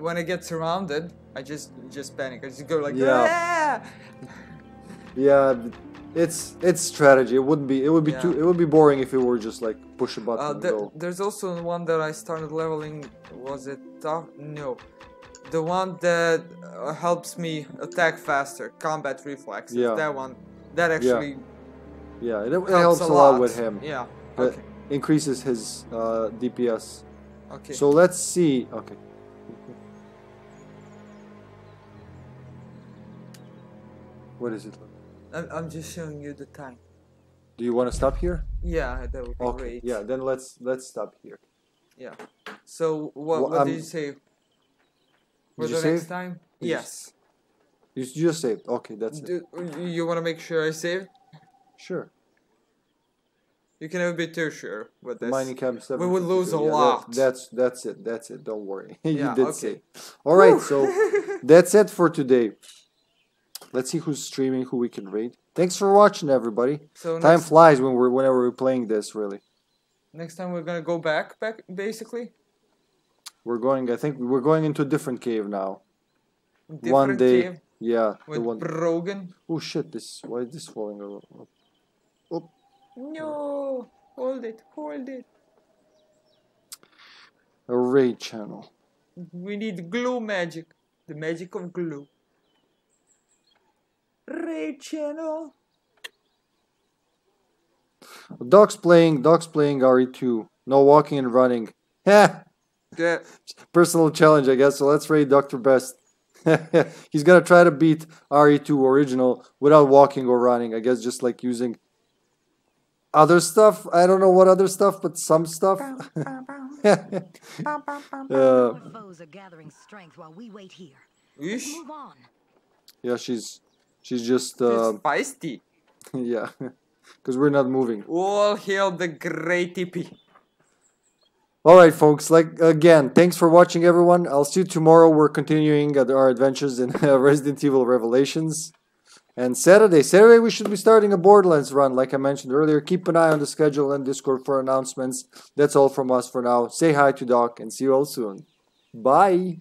when I get surrounded, I just just panic. I just go like Yeah. "Ah!" Yeah, it's it's strategy. It wouldn't be it would be Yeah. too it would be boring if it were just like push a button Uh, go. there's also one that I started leveling. Was it tough? No, the one that uh, helps me attack faster, combat reflexes. Yeah. That one. That actually Yeah, it, it helps, helps a lot with him. Yeah. Okay. increases his uh, DPS. Okay. So let's see. Okay. What is it? I'm, I'm just showing you the time. Do you want to stop here? Yeah, that would be Okay. great. Yeah. Then let's let's stop here. Yeah. So what, Well, what um, did you say? For the next time? Did Yes. You just saved. Okay, that's it. You want to make sure I saved? Sure. You can never be too sure with this. Mining camp seven. We would lose a Yeah, that- lot. that's that's it. That's it. Don't worry. you Yeah, did okay. say. All right. So that's it for today. Let's see who's streaming, who we can raid. Thanks for watching, everybody. So Time flies when we're whenever we're playing this. Really, next time we're gonna go back, back basically. we're going. I think we're going into a different cave now. Different one day. cave Yeah, with the one Brogan. oh shit! This why is this falling oh No, hold it, hold it. A raid channel. We need glue magic. The magic of glue. Raid channel. Dogs playing. Dogs playing RE2. No walking and running. Yeah. Yeah. personal challenge, I guess. So let's raid Dr. Best. He's gonna try to beat RE2 original without walking or running. I guess just like using other stuff. I don't know what other stuff, but some stuff. Uh, Our foes are gathering strength while we wait here. Ish. Move on. yeah, she's she's just uh, feisty. yeah, because we're not moving. All hail the great TP. All right, folks. Like again, thanks for watching, everyone. I'll see you tomorrow. We're continuing our adventures in Resident Evil Revelations. And Saturday, Saturday we should be starting a Borderlands run, like I mentioned earlier. Keep an eye on the schedule and Discord for announcements. That's all from us for now. Say hi to Doc and see you all soon. Bye.